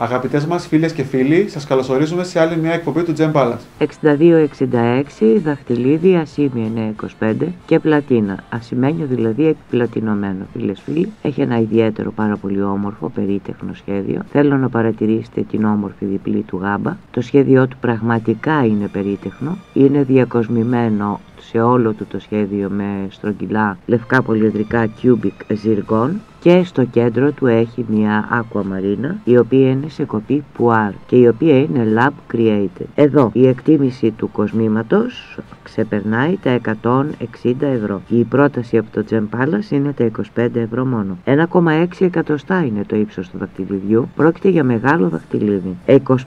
Αγαπητές μας φίλες και φίλοι, σας καλωσορίζουμε σε άλλη μια εκπομπή του Gem Palace. 6266, δαχτυλίδι, ασήμι 925 και πλατίνα. Ασημένιο δηλαδή επιπλατινωμένο. Φίλες φίλοι, έχει ένα ιδιαίτερο πάρα πολύ όμορφο περίτεχνο σχέδιο. Θέλω να παρατηρήσετε την όμορφη διπλή του γάμπα. Το σχέδιό του πραγματικά είναι περίτεχνο. Είναι διακοσμημένο σε όλο του το σχέδιο με στρογγυλά λευκά πολυεδρικά cubic ζυργών και στο κέντρο του έχει μια aquamarina η οποία είναι σε κοπή πουάρ και η οποία είναι lab created. Εδώ η εκτίμηση του κοσμήματος ξεπερνάει τα 160 ευρώ. Η πρόταση από το Gem Palace είναι τα 25 ευρώ μόνο. 1,6 εκατοστά είναι το ύψος του δαχτυλιδιού. Πρόκειται για μεγάλο δαχτυλίδι.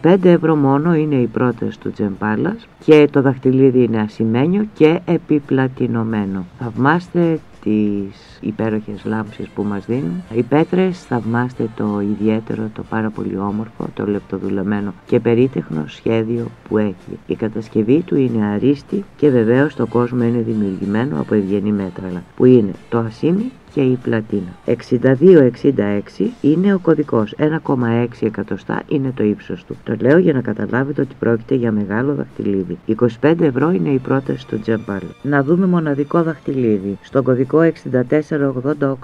25 ευρώ μόνο είναι η πρόταση του Gem Palace και το δαχτυλίδι είναι ασημένιο και επιπλατινωμένο. Θαυμάστε τις υπέροχες λάμψεις που μας δίνουν. Οι πέτρες θαυμάστε το ιδιαίτερο, το πάρα πολύ όμορφο, το λεπτοδουλεμένο και περίτεχνο σχέδιο που έχει. Η κατασκευή του είναι αρίστη και βεβαίως το κόσμο είναι δημιουργημένο από ευγενή μέτραλα που είναι το ασίμι και η πλατίνα. 6266 είναι ο κωδικός, 1,6 εκατοστά είναι το ύψος του. Το λέω για να καταλάβετε ότι πρόκειται για μεγάλο δαχτυλίδι. 25 ευρώ είναι η πρόταση του Τζεμπάλ. Να δούμε μοναδικό δαχτυλίδι. Στον κωδικό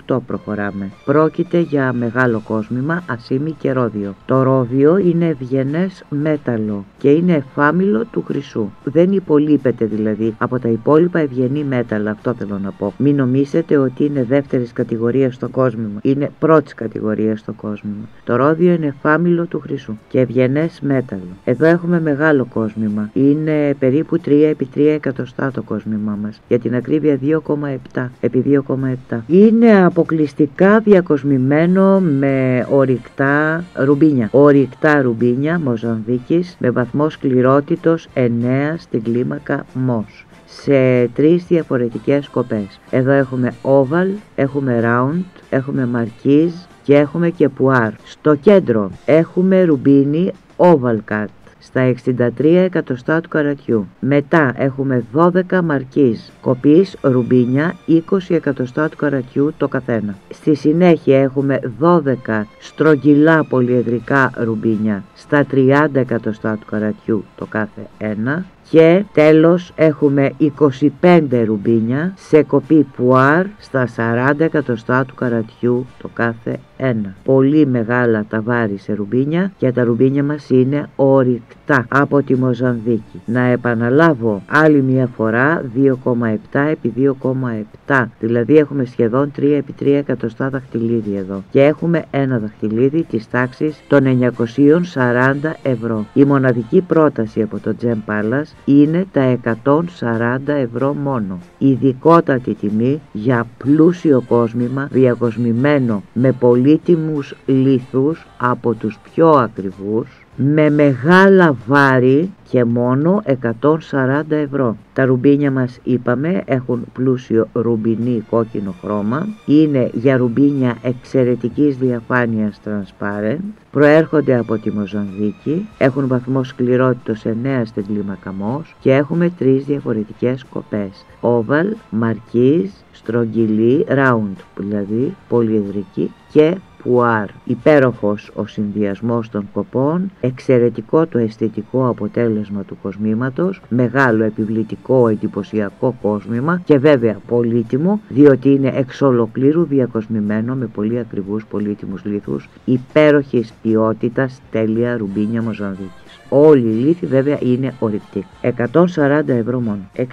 6488 προχωράμε. Πρόκειται για μεγάλο κόσμημα, ασίμι και ρόδιο. Το ρόδιο είναι ευγενές μέταλλο και είναι εφάμιλο του χρυσού. Δεν υπολείπεται δηλαδή από τα υπόλοιπα ευγενή μέταλλα, αυτό θέλω να πω. Μην νομίσετε ότι είναι δεύτερης δεύτερη κατηγορίας στο κόσμο. Είναι πρώτης κατηγορίας στο κόσμο. Το ρόδιο είναι φάμιλο του χρυσού και ευγενές μέταλλο. Εδώ έχουμε μεγάλο κόσμημα. Είναι περίπου 3 επί 3 εκατοστά το κόσμημά μας. Για την ακρίβεια 2,7 επί 2,7. Είναι αποκλειστικά διακοσμημένο με ορυκτά ρουμπίνια. Ορυκτά ρουμπίνια Μοζαμβίκης με βαθμό σκληρότητος 9 στην κλίμακα ΜΟΣ σε τρεις διαφορετικές σκοπές. Εδώ έχουμε oval, έχουμε round, έχουμε marquise και έχουμε και puar. Στο κέντρο έχουμε ρουμπίνι oval cut στα 63 εκατοστά του καρατιού. Μετά έχουμε 12 μαρκίζ, κοπής ρουμπίνια 20 εκατοστά του καρατιού το καθένα. Στη συνέχεια έχουμε 12 στρογγυλά πολυεδρικά ρουμπίνια στα 30 εκατοστά του καρατιού το κάθε ένα και τέλος έχουμε 25 ρουμπίνια σε κοπή πουάρ στα 40 εκατοστά του καρατιού το κάθε ένα. Πολύ μεγάλα τα βάρη σε ρουμπίνια και τα ρουμπίνια μας είναι ορυκτά από τη Μοζαμβίκη. Να επαναλάβω άλλη μια φορά 2,7 επί 2,7 δηλαδή έχουμε σχεδόν 3 επί 3 εκατοστά δαχτυλίδι εδώ και έχουμε ένα δαχτυλίδι της τάξης των 940 ευρώ. Η μοναδική πρόταση από το Gem Palace είναι τα 140 ευρώ μόνο. Ειδικότατη τιμή για πλούσιο κόσμημα διακοσμημένο με πολύτιμους λίθους από τους πιο ακριβούς με μεγάλα βάρη και μόνο 140 ευρώ. Τα ρουμπίνια μας είπαμε έχουν πλούσιο ρουμπινί κόκκινο χρώμα, είναι για ρουμπίνια εξαιρετικής διαφάνειας transparent, προέρχονται από τη Μοζαμβίκη, έχουν βαθμό σκληρότητος 9 στην κλίμακα και έχουμε τρεις διαφορετικές κοπές. Oval, Marquise, στρογγυλή, round δηλαδή, πολυεδρική και πουάρ. Υπέροχος ο συνδυασμός των κοπών, εξαιρετικό το αισθητικό αποτέλεσμα του κοσμήματος, μεγάλο επιβλητικό εντυπωσιακό κόσμημα και βέβαια πολύτιμο διότι είναι εξ ολοκλήρου διακοσμημένο με πολύ ακριβούς πολύτιμους λίθους υπέροχης ποιότητας τέλεια ρουμπίνια Μοζαμβίκη. Όλοι οι λύθοι βέβαια είναι ορυκτοί. 140 ευρώ μόνο. 62-29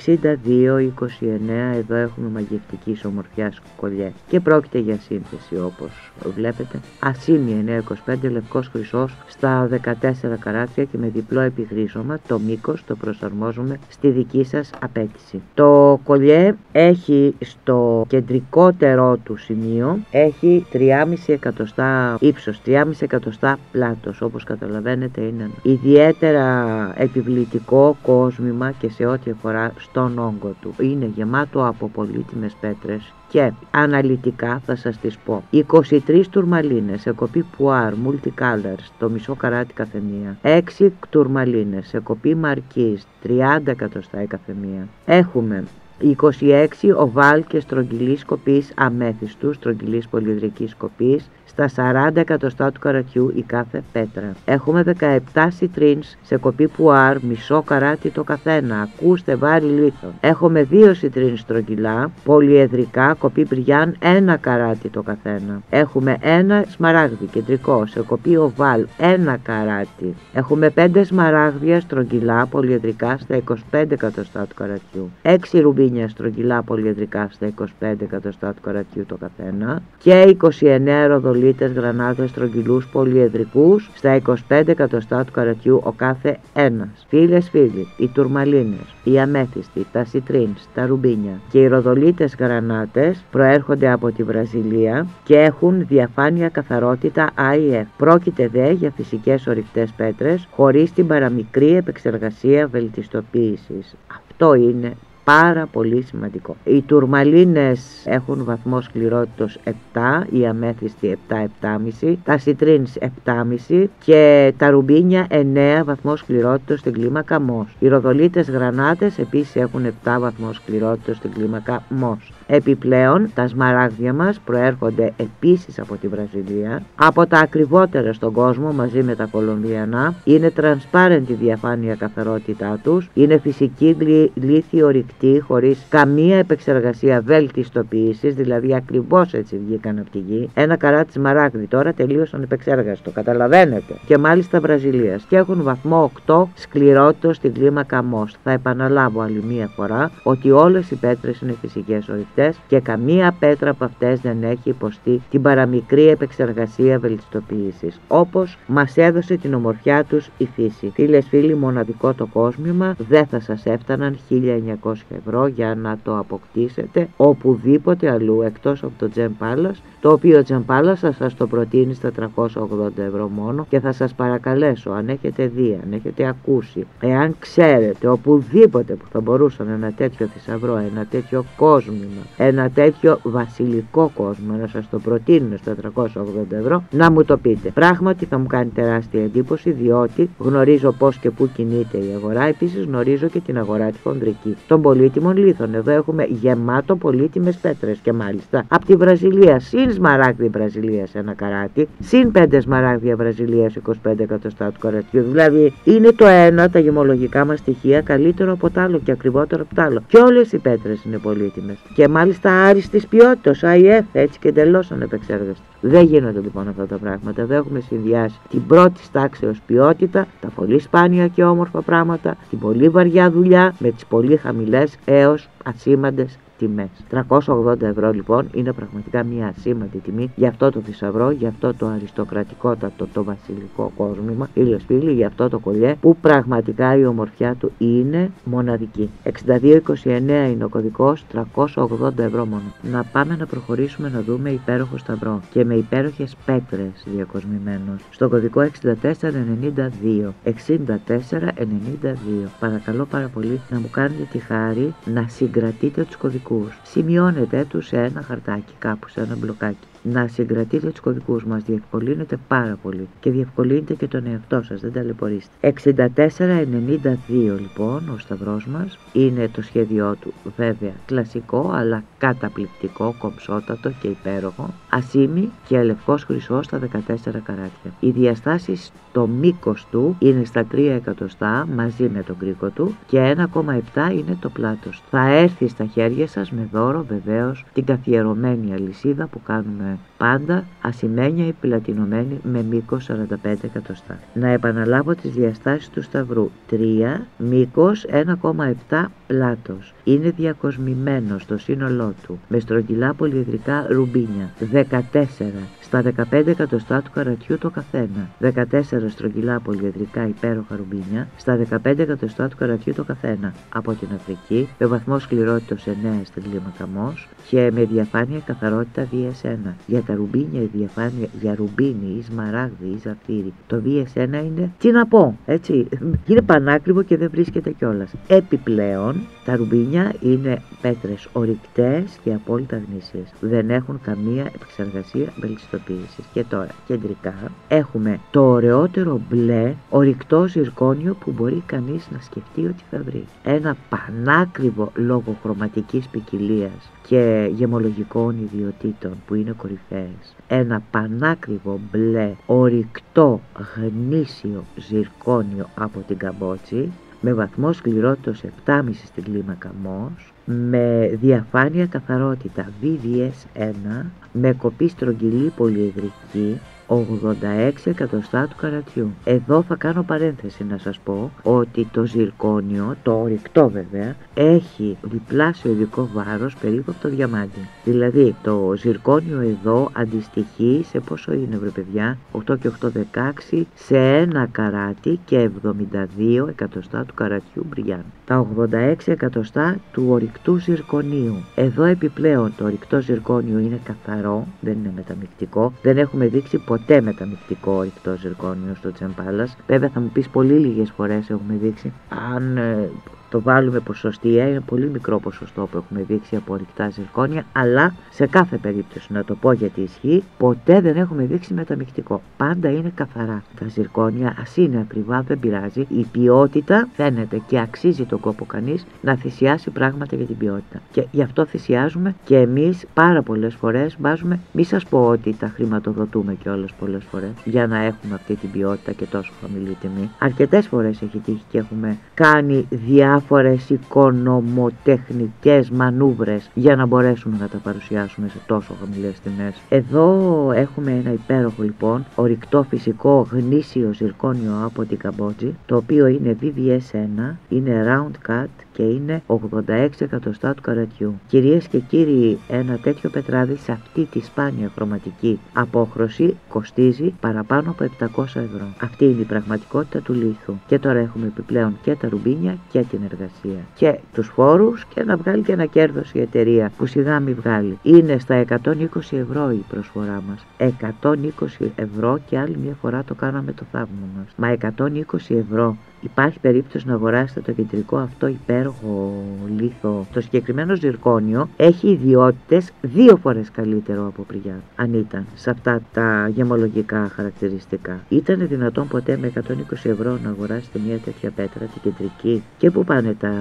εδώ έχουμε μαγευτικής ομορφιάς κολλιέ. Και πρόκειται για σύνθεση όπως βλέπετε. Ασήμι 925 λευκός χρυσός στα 14 καράτια και με διπλό επιχρήσωμα. Το μήκος το προσαρμόζουμε στη δική σας απέτηση. Το κολλιέ έχει στο κεντρικότερό του σημείο έχει 3,5 εκατοστά ύψος, 3,5 εκατοστά πλάτος όπως καταλαβαίνετε είναι ιδιαίτερα ιδιαίτερα επιβλητικό κόσμημα και σε ό,τι αφορά στον όγκο του. Είναι γεμάτο από πολύτιμες πέτρες και αναλυτικά θα σας τις πω. 23 τουρμαλίνες σε κοπή πουάρ multicolors το μισό καράτι καθεμία 6 τουρμαλίνες σε κοπή μαρκής 30 εκατοστά η καθεμία έχουμε 26 οβάλ και στρογγυλής κοπής αμέθιστου, στρογγυλής πολυεδρικής κοπής, στα 40 εκατοστά του καρατιού η κάθε πέτρα. Έχουμε 17 σιτρίνς σε κοπή πουάρ, μισό καράτι το καθένα. Ακούστε βάρη λίθο. Έχουμε 2 σιτρίνς στρογγυλά, πολυεδρικά, κοπή μπριάν, ένα καράτι το καθένα. Έχουμε ένα σμαράγδι κεντρικό σε κοπή οβάλ, ένα καράτι. Έχουμε 5 σμαράγδια στρογγυλά πολυεδρικά στα 25 εκατοστά του καρατιού. 6 ρουμπίνια στρογγυλά πολυεδρικά στα 25 εκατοστά του καρατιού το καθένα και 29 ροδολί λίτες γρανάτες στρογγυλούς πολυεδρικούς στα 25 εκατοστά του καρατιού ο κάθε ένας. Φίλες φίλοι, οι τουρμαλίνες, οι αμέθιστοι, τα σιτρίνς, τα ρουμπίνια και οι ροδολίτες γρανάτες προέρχονται από τη Βραζιλία και έχουν διαφάνεια καθαρότητα IF. Πρόκειται δε για φυσικές ορυκτές πέτρες χωρίς την παραμικρή επεξεργασία βελτιστοποίησης. Αυτό είναι πάρα πολύ σημαντικό. Οι τουρμαλίνες έχουν βαθμό σκληρότητος 7, η αμέθιστη 7-7,5, τα σιτρίνς 7,5 και τα ρουμπίνια 9 βαθμό σκληρότητος στην κλίμακα ΜΟΣ. Οι ροδολίτες γρανάτες επίσης έχουν 7 βαθμό σκληρότητος στην κλίμακα ΜΟΣ. Επιπλέον, τα σμαράγδια μας προέρχονται επίσης από τη Βραζιλία, από τα ακριβότερα στον κόσμο μαζί με τα Κολομβιανά, είναι transparent η διαφάνεια καθαρότητά τους, είναι φυσική λίθιο ρηκτή χωρίς καμία επεξεργασία βέλτιστοποίησης, δηλαδή ακριβώς έτσι βγήκαν από τη γη. Ένα καράτι σμαράγδι τώρα τελείως ανεπεξέργαστο, καταλαβαίνετε. Και μάλιστα Βραζιλίας και έχουν βαθμό 8 σκληρότητα στην κλίμακα ΜΟΣ. Θα επαναλάβω άλλη μία φορά ότι όλες οι πέτρες είναι φυσικές ορυκτές και καμία πέτρα από αυτές δεν έχει υποστεί την παραμικρή επεξεργασία βελτιστοποίησης, όπως μας έδωσε την ομορφιά τους η φύση. Φίλες φίλοι, μοναδικό το κόσμημα, δεν θα σας έφταναν 1900 ευρώ για να το αποκτήσετε οπουδήποτε αλλού εκτός από το Gem Palace, το οποίο Gem Palace θα σας το προτείνει στα 380 ευρώ μόνο και θα σας παρακαλέσω αν έχετε δει, αν έχετε ακούσει, εάν ξέρετε οπουδήποτε που θα μπορούσαν ένα τέτοιο θησαυρό, ένα τέτοιο κόσμημα ένα τέτοιο βασιλικό κόσμο. Να σας το προτείνω στα 380 ευρώ να μου το πείτε. Πράγματι θα μου κάνει τεράστια εντύπωση διότι γνωρίζω πώς και πού κινείται η αγορά. Επίσης γνωρίζω και την αγορά της χονδρική των πολύτιμων λίθων. Εδώ έχουμε γεμάτο πολύτιμες πέτρες και μάλιστα από τη Βραζιλία. Συν σμαράγδι Βραζιλίας ένα καράτι συν 5 σμαράγδια Βραζιλίας 25 εκατοστά του καρατιού δηλαδή είναι το ένα τα γεμολογικά μας στοιχεία καλύτερο από το άλλο και ακριβότερο από το άλλο. Και όλες οι πέτρες είναι πολύτιμες. Και μάλιστα άριστης ποιότητας, IF, έτσι και εντελώς ανεπεξέργαστη. Δεν γίνονται λοιπόν αυτά τα πράγματα. Δεν έχουμε συνδυάσει την πρώτη τάξεω ποιότητα, τα πολύ σπάνια και όμορφα πράγματα, την πολύ βαριά δουλειά με τις πολύ χαμηλές έως ασήμαντες τιμές. 380 ευρώ λοιπόν είναι πραγματικά μια ασήμαντη τιμή για αυτό το θησαυρό, για αυτό το αριστοκρατικότατο, το βασιλικό κόσμημα, ήλιο φίλοι, για αυτό το κολλιέ που πραγματικά η ομορφιά του είναι μοναδική. 6229 είναι ο κωδικός, 380 ευρώ μόνο. Να πάμε να προχωρήσουμε να δούμε υπέροχο σταυρό και με υπέροχες πέτρες διακοσμημένος. Στο κωδικό 6492. 6492. Παρακαλώ πάρα πολύ να μου κάνετε τη χάρη να συγκρατείτε τους κωδικούς κωδικούς. Σημειώνετε τους σε ένα χαρτάκι κάπου, σε ένα μπλοκάκι να συγκρατείτε τους κωδικούς μας διευκολύνεται πάρα πολύ και διευκολύνεται και τον εαυτό σας, δεν ταλαιπωρήστε. 6492 λοιπόν ο σταυρός μας είναι το σχέδιό του βέβαια κλασικό αλλά καταπληκτικό, κομψότατο και υπέροχο, ασήμι και λευκός χρυσός στα 14 καράτια. Οι διαστάσεις το μήκος του είναι στα 3 εκατοστά μαζί με τον κρίκο του και 1,7 είναι το πλάτος. Θα έρθει στα χέρια σας με δώρο βεβαίως την καθιερωμένη αλυσίδα που κάνουμε πάντα ασημένια ή πλατινωμένη με μήκος 45 εκατοστά. Να επαναλάβω τις διαστάσεις του σταυρού. 3 μήκος 1,7 πλάτος. Είναι διακοσμημένο στο σύνολό του με στρογγυλά πολυεδρικά ρουμπίνια. 14 στα 15 εκατοστά του καρατιού το καθένα. 14 στρογγυλά πολυεδρικά υπέροχα ρουμπίνια στα 15 εκατοστά του καρατιού το καθένα. Από την Αφρική με βαθμό σκληρότητος 9 στην κλίμακα MOS και με διαφάνεια καθαρότητα VS1. Για τα ρουμπίνια η διαφάνεια για ρουμπίνι ή σμαράγδι ή ζαφύρι το VS1 είναι τι να πω έτσι είναι πανάκριβο και δεν βρίσκεται κιόλας. Επιπλέον τα ρουμπίνια είναι πέτρες ορυκτές και απόλυτα γνήσιες. Δεν έχουν καμία επεξεργασία βελτιστοποίησης. Και τώρα κεντρικά έχουμε το ωραιότερο μπλε ορυκτό ζυρκόνιο που μπορεί κανείς να σκεφτεί ότι θα βρει. Ένα πανάκριβο λόγω χρωματικής ποικιλίας και γεμολογικών ιδιωτήτων που είναι κορυφαίες. Ένα πανάκριβο μπλε ορυκτό γνήσιο ζυρκόνιο από την Καμπότζη με βαθμό σκληρότητας 7,5 στην κλίμακα MOS, με διαφάνεια καθαρότητα VVS1, με κοπή στρογγυλή πολυεδρική, 86 εκατοστά του καρατιού. Εδώ θα κάνω παρένθεση να σας πω ότι το ζυρκόνιο, το ορυκτό βέβαια, έχει διπλάσιο ειδικό βάρος περίπου από το διαμάντι. Δηλαδή το ζυρκόνιο εδώ αντιστοιχεί σε πόσο είναι βρε παιδιά, 8 και 8 16 σε ένα καράτι και 72 εκατοστά του καρατιού μπριάν. Τα 86 εκατοστά του ορυκτού ζυρκονίου. Εδώ επιπλέον το ορυκτό ζυρκόνιο είναι καθαρό, δεν είναι μεταμυκτικό, δεν έχουμε δείξει ποτέ μεταμυκτικό ορυκτό ζυρκόνιο στο Τσεμπάλας. Βέβαια θα μου πεις πολύ λίγες φορές έχουμε δείξει. Αν ε, το βάλουμε ποσοστία, είναι πολύ μικρό ποσοστό που έχουμε δείξει από ορυκτά ζυρκόνια, αλλά σε κάθε περίπτωση, να το πω γιατί ισχύει, ποτέ δεν έχουμε δείξει μεταμυκτικό. Πάντα είναι καθαρά. Τα ζυρκόνια, ας είναι ακριβά, δεν πειράζει. Η ποιότητα φαίνεται και αξίζει τον κόπο κανείς να θυσιάσει πράγματα για την ποιότητα. Και γι' αυτό θυσιάζουμε και εμείς πάρα πολλές φορές βάζουμε, μη σας πω ότι τα χρηματοδοτούμε κιόλας πολλές φορές για να έχουμε αυτή την ποιότητα και τόσο χαμηλή τιμή. Αρκετές φορές έχει τύχει και έχουμε κάνει διάφορα διάφορες οικονομοτεχνικές μανούβρες για να μπορέσουμε να τα παρουσιάσουμε σε τόσο χαμηλές τιμές. Εδώ έχουμε ένα υπέροχο λοιπόν ορυκτό φυσικό γνήσιο ζυρκόνιο από την Καμπότζη το οποίο είναι VVS1, είναι round cut και είναι 86 εκατοστά του καρατιού. Κυρίες και κύριοι, ένα τέτοιο πετράδι σε αυτή τη σπάνια χρωματική απόχρωση κοστίζει παραπάνω από 700 ευρώ. Αυτή είναι η πραγματικότητα του λίθου. Και τώρα έχουμε επιπλέον και τα ρουμπίνια και την εργασία. Και τους φόρους και να βγάλει και ένα κέρδος η εταιρεία που σιγά μη βγάλει. Είναι στα 120 ευρώ η προσφορά μας. 120 ευρώ και άλλη μια φορά το κάναμε το θαύμα μας. Μα 120 ευρώ Υπάρχει περίπτωση να αγοράσετε το κεντρικό αυτό υπέροχο λίθο. Το συγκεκριμένο ζυρκόνιο έχει ιδιότητες δύο φορές καλύτερο από πριγιά. Αν ήταν σε αυτά τα γεμολογικά χαρακτηριστικά. Ήταν δυνατόν ποτέ με 120 ευρώ να αγοράσετε μια τέτοια πέτρα, την κεντρική. Και που πάνε τα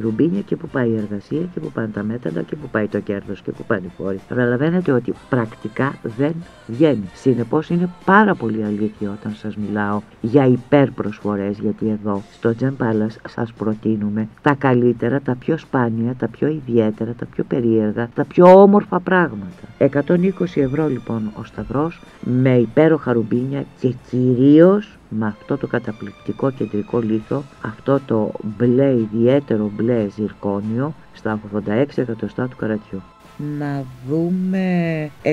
ρουμπίνια και που πάει η εργασία και που πάνε τα μέταλλα και που πάει το κέρδος και που πάνε οι φόροι. Καταλαβαίνετε ότι πρακτικά δεν βγαίνει. Συνεπώς είναι πάρα πολύ αλήθεια όταν σας μιλάω για υπερπροσφορές γιατί εδώ στο Τζεν σας προτείνουμε τα καλύτερα, τα πιο σπάνια, τα πιο ιδιαίτερα, τα πιο περίεργα, τα πιο όμορφα πράγματα. 120 ευρώ λοιπόν ο Σταυρός με υπέροχα ρουμπίνια και κυρίως με αυτό το καταπληκτικό κεντρικό λίθο, αυτό το μπλε ιδιαίτερο μπλε ζυρκόνιο στα 86 εκατοστά του καρατιού να δούμε 6496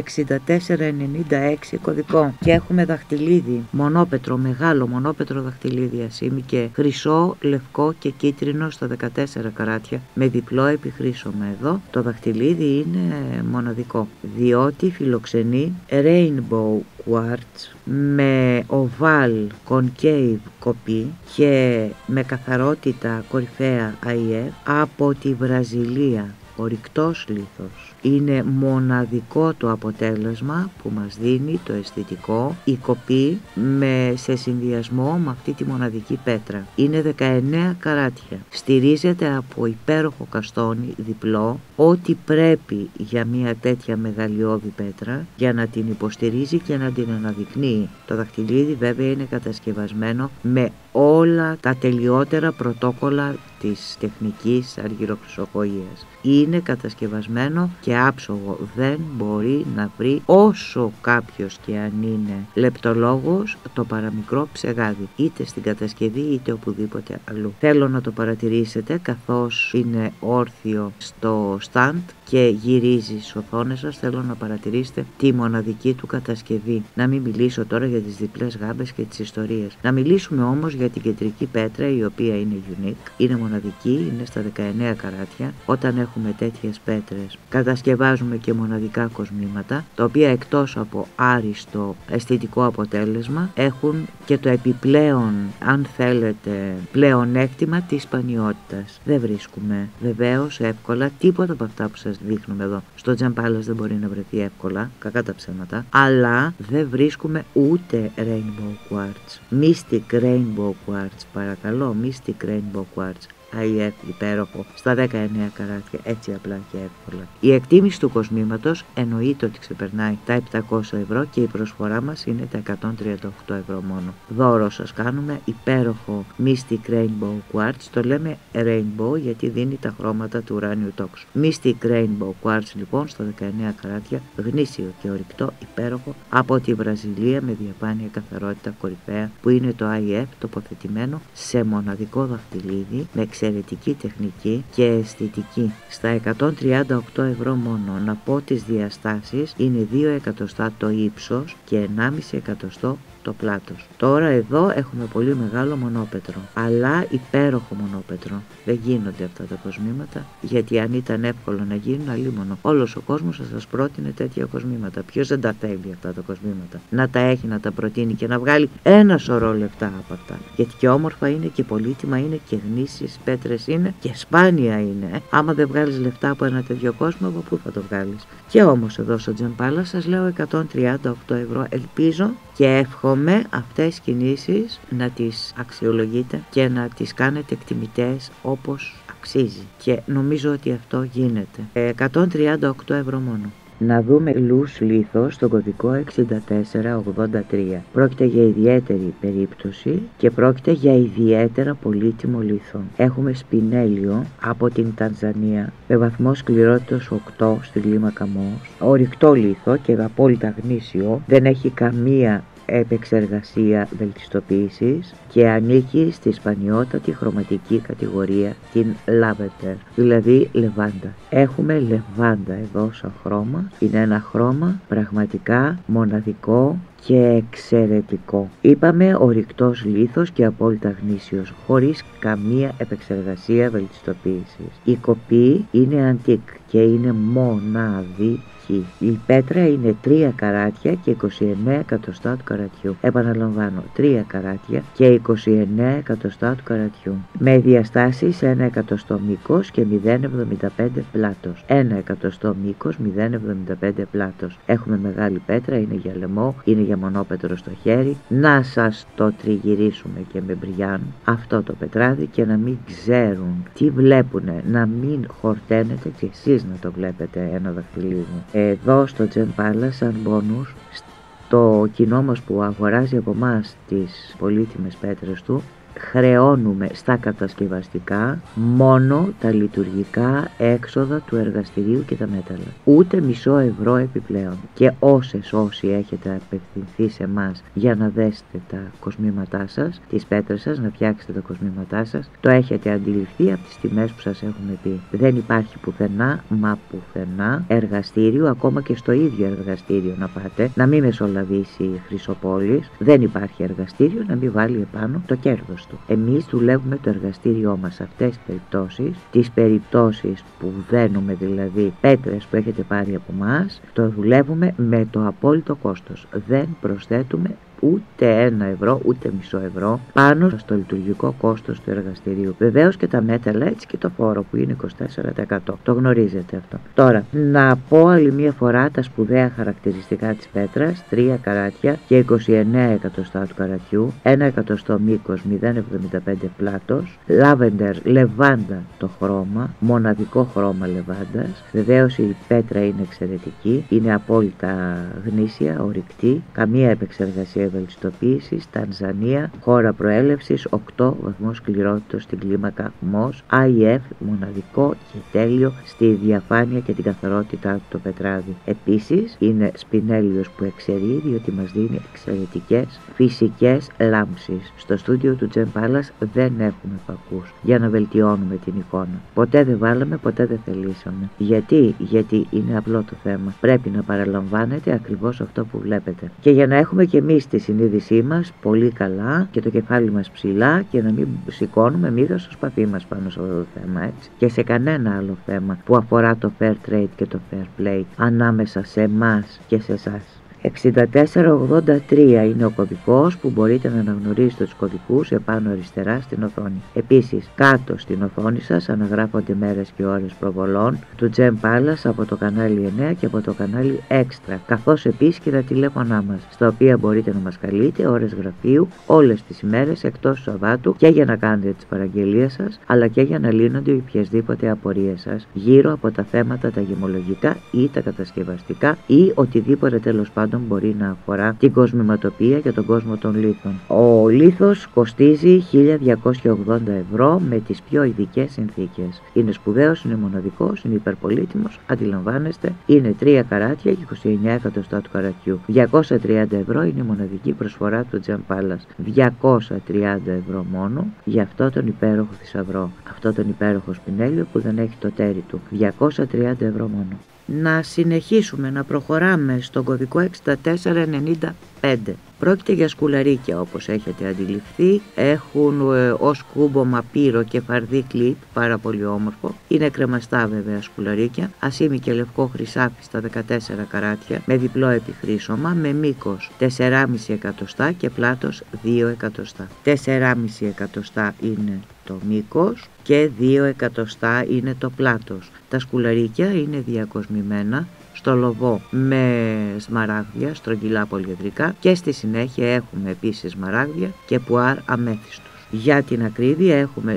κωδικό. Και έχουμε δαχτυλίδι. Μονόπετρο, μεγάλο μονόπετρο δαχτυλίδι ασήμι και χρυσό, λευκό και κίτρινο στα 14 καράτια με διπλό επιχρήσωμα εδώ. Το δαχτυλίδι είναι μοναδικό διότι φιλοξενεί rainbow quartz με oval concave κοπή και με καθαρότητα κορυφαία IF από τη Βραζιλία. Ορυκτός λίθος. Είναι μοναδικό το αποτέλεσμα που μας δίνει το αισθητικό η κοπή με, σε συνδυασμό με αυτή τη μοναδική πέτρα. Είναι 19 καράτια. Στηρίζεται από υπέροχο καστόνι διπλό ό,τι πρέπει για μια τέτοια μεγαλειώδη πέτρα για να την υποστηρίζει και να την αναδεικνύει. Το δαχτυλίδι βέβαια είναι κατασκευασμένο με όλα τα τελειότερα πρωτόκολλα της τεχνικής αργυροξοχοΐας. Είναι κατασκευασμένο και άψογο. Δεν μπορεί να βρει όσο κάποιος και αν είναι λεπτολόγος το παραμικρό ψεγάδι είτε στην κατασκευή είτε οπουδήποτε αλλού. Θέλω να το παρατηρήσετε καθώς είναι όρθιο στο stand και γυρίζει στις οθόνες σας θέλω να παρατηρήσετε τη μοναδική του κατασκευή. Να μην μιλήσω τώρα για τις διπλές γάμπες και τις ιστορίες. Να μιλήσουμε όμως για την κεντρική πέτρα η οποία είναι unique, είναι μοναδική, είναι στα 19 καράτια. Όταν έχουμε τέτοιες πέτρες κατασκευάζουμε και μοναδικά κοσμήματα τα οποία εκτός από άριστο αισθητικό αποτέλεσμα έχουν και το επιπλέον αν θέλετε πλεονέκτημα της σπανιότητας. Δεν βρίσκουμε βεβαίως εύκολα τίποτα από αυτά που σας δείχνουμε εδώ. Στο Τζαμπάλας δεν μπορεί να βρεθεί εύκολα, κακά τα ψέματα, αλλά δεν βρίσκουμε ούτε Rainbow Quartz. Mystic Rainbow Quartz, παρακαλώ, Mystic Rainbow Quartz. IF υπέροχο στα 19 καράτια έτσι απλά και εύκολα. Η εκτίμηση του κοσμήματος εννοείται ότι ξεπερνάει τα 700 ευρώ και η προσφορά μας είναι τα 138 ευρώ μόνο. Δώρο σας κάνουμε υπέροχο Mystic Rainbow Quartz, το λέμε Rainbow γιατί δίνει τα χρώματα του ουράνιου τόξου. Mystic Rainbow Quartz λοιπόν στα 19 καράτια, γνήσιο και ορυκτό, υπέροχο από τη Βραζιλία με διαφάνεια καθαρότητα κορυφαία που είναι το IF τοποθετημένο σε μοναδικό δαχτυλίδι με εξαιρετική τεχνική και αισθητική. Στα 138 ευρώ μόνο να πω τις διαστάσεις είναι 2 εκατοστά το ύψος και 1,5 εκατοστό το πλάτος. Τώρα εδώ έχουμε πολύ μεγάλο μονόπετρο, αλλά υπέροχο μονόπετρο. Δεν γίνονται αυτά τα κοσμήματα, γιατί αν ήταν εύκολο να γίνουν, αλλήμωνο. Όλος ο κόσμος θα σας πρότεινε τέτοια κοσμήματα. Ποιος δεν τα θέλει αυτά τα κοσμήματα; Να τα έχει, να τα προτείνει και να βγάλει ένα σωρό λεφτά από αυτά. Γιατί και όμορφα είναι και πολύτιμα είναι και γνήσιες πέτρες είναι και σπάνια είναι. Ε. Άμα δεν βγάλεις λεφτά από ένα τέτοιο κόσμο, από πού θα το βγάλεις; Και όμως εδώ στο Τζαμπάλα σας λέω 138 ευρώ. Ελπίζω και εύχομαι αυτές τις κινήσεις να τις αξιολογείτε και να τις κάνετε εκτιμητές όπως αξίζει. Και νομίζω ότι αυτό γίνεται. 138 ευρώ μόνο να δούμε λούς λίθος στον κωδικό 6483. Πρόκειται για ιδιαίτερη περίπτωση και πρόκειται για ιδιαίτερα πολύτιμο λίθο. Έχουμε σπινέλιο από την Τανζανία με βαθμό σκληρότητας 8 στη κλίμακα Μος. Ορυκτό λίθο και απόλυτα γνήσιο, δεν έχει καμία επεξεργασία βελτιστοποίησης και ανήκει στη σπανιότατη χρωματική κατηγορία την Lavender, δηλαδή λεβάντα. Έχουμε λεβάντα εδώ σαν χρώμα, είναι ένα χρώμα πραγματικά μοναδικό και εξαιρετικό. Είπαμε ορυκτός λίθος και απόλυτα γνήσιος, χωρίς καμία επεξεργασία βελτιστοποίησης. Η κοπή είναι αντίκ και είναι μοναδική η πέτρα είναι 3 καράτια και 29 εκατοστά του καρατιού. Επαναλαμβάνω, 3 καράτια και 29 εκατοστά του καρατιού. Με διαστάσεις 1 εκατοστό μήκος και 0,75 πλάτος. 1 εκατοστό μήκος, 0,75 πλάτος. Έχουμε μεγάλη πέτρα, είναι για λαιμό, είναι για μονόπετρο στο χέρι. Να σας το τριγυρίσουμε και με μπριάν αυτό το πετράδι και να μην ξέρουν τι βλέπουνε, να μην χορταίνετε και εσείς να το βλέπετε ένα δαχτυλίδι εδώ στο Τζεν Palace σαν μπόνους το κοινό μας που αγοράζει από εμάς τις πολύτιμες πέτρες του χρεώνουμε στα κατασκευαστικά μόνο τα λειτουργικά έξοδα του εργαστηρίου και τα μέταλλα. Ούτε μισό ευρώ επιπλέον. Και όσες όσοι έχετε απευθυνθεί σε εμάς για να δέσετε τα κοσμήματά σας, τις πέτρες σας, να φτιάξετε τα κοσμήματά σας, το έχετε αντιληφθεί από τις τιμές που σας έχουμε πει. Δεν υπάρχει πουθενά, μα πουθενά εργαστήριο, ακόμα και στο ίδιο εργαστήριο να πάτε, να μην μεσολαβήσει η Χρυσοπόλης, δεν υπάρχει εργαστήριο να μην βάλει επάνω το κέρδος του. Εμείς δουλεύουμε το εργαστήριό μας σε αυτές τις περιπτώσεις, τις περιπτώσεις που δένουμε δηλαδή πέτρες που έχετε πάρει από εμά, το δουλεύουμε με το απόλυτο κόστος. Δεν προσθέτουμε ούτε ένα ευρώ ούτε μισό ευρώ πάνω στο λειτουργικό κόστος του εργαστηρίου. Βεβαίως και τα μέταλλα έτσι και το φόρο που είναι 24%. Το γνωρίζετε αυτό. Τώρα, να πω άλλη μία φορά τα σπουδαία χαρακτηριστικά της πέτρας, 3 καράτια και 29 εκατοστά του καρατιού, 1 εκατοστό μήκος 0,75 πλάτος, λάβεντερ λεβάντα το χρώμα, μοναδικό χρώμα λεβάντας, βεβαίως η πέτρα είναι εξαιρετική, είναι απόλυτα γνήσια, ορυκτή, καμία επεξεργασία ευελιστοποίησης, Τανζανία, χώρα προέλευσης 8 βαθμούς σκληρότητας στην κλίμακα ΜΟΣ, IF, μοναδικό και τέλειο στη διαφάνεια και την καθαρότητά του το πετράδι. Επίσης είναι σπινέλιος που εξαιρεί διότι μας δίνει εξαιρετικές φυσικές λάμψεις. Στο στούντιο του Τζεν Πάλας δεν έχουμε φακούς για να βελτιώνουμε την εικόνα. Ποτέ δεν βάλαμε, ποτέ δεν θελήσαμε. Γιατί, γιατί είναι απλό το θέμα. Πρέπει να παραλαμβάνετε ακριβώς αυτό που βλέπετε. Και για να έχουμε και εμείς τη συνείδησή μας πολύ καλά και το κεφάλι μας ψηλά και να μην σηκώνουμε μίγα στο σπαθί μας πάνω σε αυτό το θέμα έτσι. Και σε κανένα άλλο θέμα που αφορά το fair trade και το fair play ανάμεσα σε εμά και σε εσάς. 6483 είναι ο κωδικός που μπορείτε να αναγνωρίσετε τους κωδικούς επάνω αριστερά στην οθόνη. Επίσης, κάτω στην οθόνη σας αναγράφονται μέρες και ώρες προβολών του Gem Palace από το κανάλι 9 και από το κανάλι Extra, καθώς επίσης και τα τηλέφωνά μας, στα οποία μπορείτε να μας καλείτε ώρες γραφείου όλες τις ημέρες εκτός του Σαββάτου και για να κάνετε τις παραγγελίες σας, αλλά και για να λύνονται οποιασδήποτε απορίες σας γύρω από τα θέματα τα γεμολογικά ή τα κατασκευαστικά ή οτιδήποτε τέλος πάντων μπορεί να αφορά την κοσμηματοπία και τον κόσμο των λίθων. Ο λίθος κοστίζει 1280 ευρώ με τις πιο ειδικές συνθήκες. Είναι σπουδαίος, είναι μοναδικός, είναι υπερπολίτημος, αντιλαμβάνεστε, είναι 3 καράτια και 29 εκατοστά του καρατιού. 230 ευρώ είναι η μοναδική προσφορά του Τζαν Πάλας. 230 ευρώ μόνο για αυτό τον υπέροχο θησαυρό. Αυτό τον υπέροχο σπινέλιο που δεν έχει το τέρι του. 230 ευρώ μόνο να συνεχίσουμε να προχωράμε στον κωδικό 6495. Πρόκειται για σκουλαρίκια όπως έχετε αντιληφθεί, έχουν ε, ως κούμπομα πύρο και φαρδί κλίπ, πάρα πολύ όμορφο. Είναι κρεμαστά βέβαια σκουλαρίκια, ασήμι και λευκό χρυσάφι στα 14 καράτια, με διπλό επιχρήσωμα, με μήκος 4,5 εκατοστά και πλάτος 2 εκατοστά. 4,5 εκατοστά είναι το μήκος και 2 εκατοστά είναι το πλάτος. Τα σκουλαρίκια είναι διακοσμημένα στο λοβό με σμαράγδια, στρογγυλά πολυεδρικά και στη συνέχεια έχουμε επίσης σμαράγδια και πουάρ αμέθιστος. Για την ακρίβεια έχουμε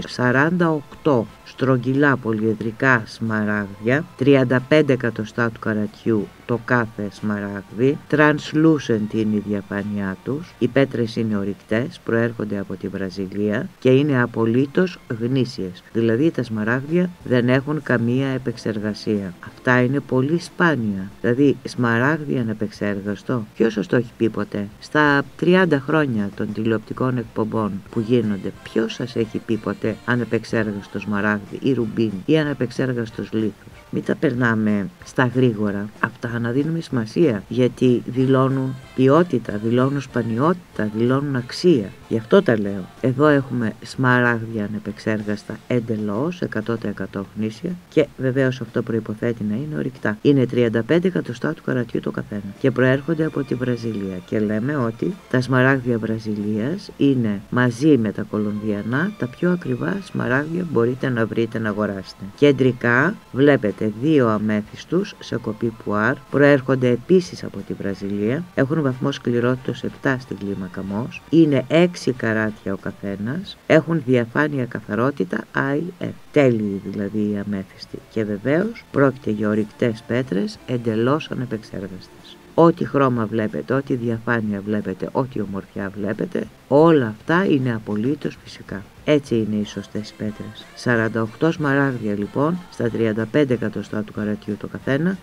48 στρογγυλά πολυεδρικά σμαράγδια, 35 εκατοστά του καρατιού το κάθε σμαράγδι, translucent είναι η διαφάνειά τους, οι πέτρες είναι ορυκτές, προέρχονται από τη Βραζιλία και είναι απολύτως γνήσιες, δηλαδή τα σμαράγδια δεν έχουν καμία επεξεργασία. Αυτά είναι πολύ σπάνια, δηλαδή σμαράγδι ανεπεξέργαστο. Ποιος σας το έχει πει ποτέ, στα 30 χρόνια των τηλεοπτικών εκπομπών που γίνονται, ποιος σας έχει πει ποτέ ανεπεξέργαστο σμαράγδι ή ρουμπίν ή ανεπεξέργαστος λίθος; Μην τα περνάμε στα γρήγορα. Αυτά να δίνουμε σημασία γιατί δηλώνουν ποιότητα, δηλώνουν σπανιότητα, δηλώνουν αξία. Γι' αυτό τα λέω. Εδώ έχουμε σμαράγδια ανεπεξέργαστα εντελώς, 100% γνήσια και βεβαίως αυτό προποθέτει να είναι ορυκτά. Είναι 35 εκατοστά του καρατιού το καθένα και προέρχονται από τη Βραζιλία. Και λέμε ότι τα σμαράγδια Βραζιλίας είναι μαζί με τα Κολομβιανά τα πιο ακριβά σμαράγδια μπορείτε να βρείτε να αγοράσετε. Κεντρικά βλέπετε δύο αμέθιστους σε κοπή πουάρ, προέρχονται επίσης από τη Βραζιλία, έχουν βαθμό σκληρότητας 7 στην κλίμακα ΜΟΣ, είναι 6 καράτια ο καθένας, έχουν διαφάνεια καθαρότητα IF. Τέλειοι δηλαδή οι αμέθιστοι και βεβαίως πρόκειται για ορυκτές πέτρες εντελώς ανεπεξέργαστες. Ό,τι χρώμα βλέπετε, ό,τι διαφάνεια βλέπετε, ό,τι ομορφιά βλέπετε, όλα αυτά είναι απολύτως φυσικά. Έτσι είναι οι σωστές πέτρες. 48 σμαράγδια λοιπόν στα 35 εκατοστά του καρατιού το καθένα,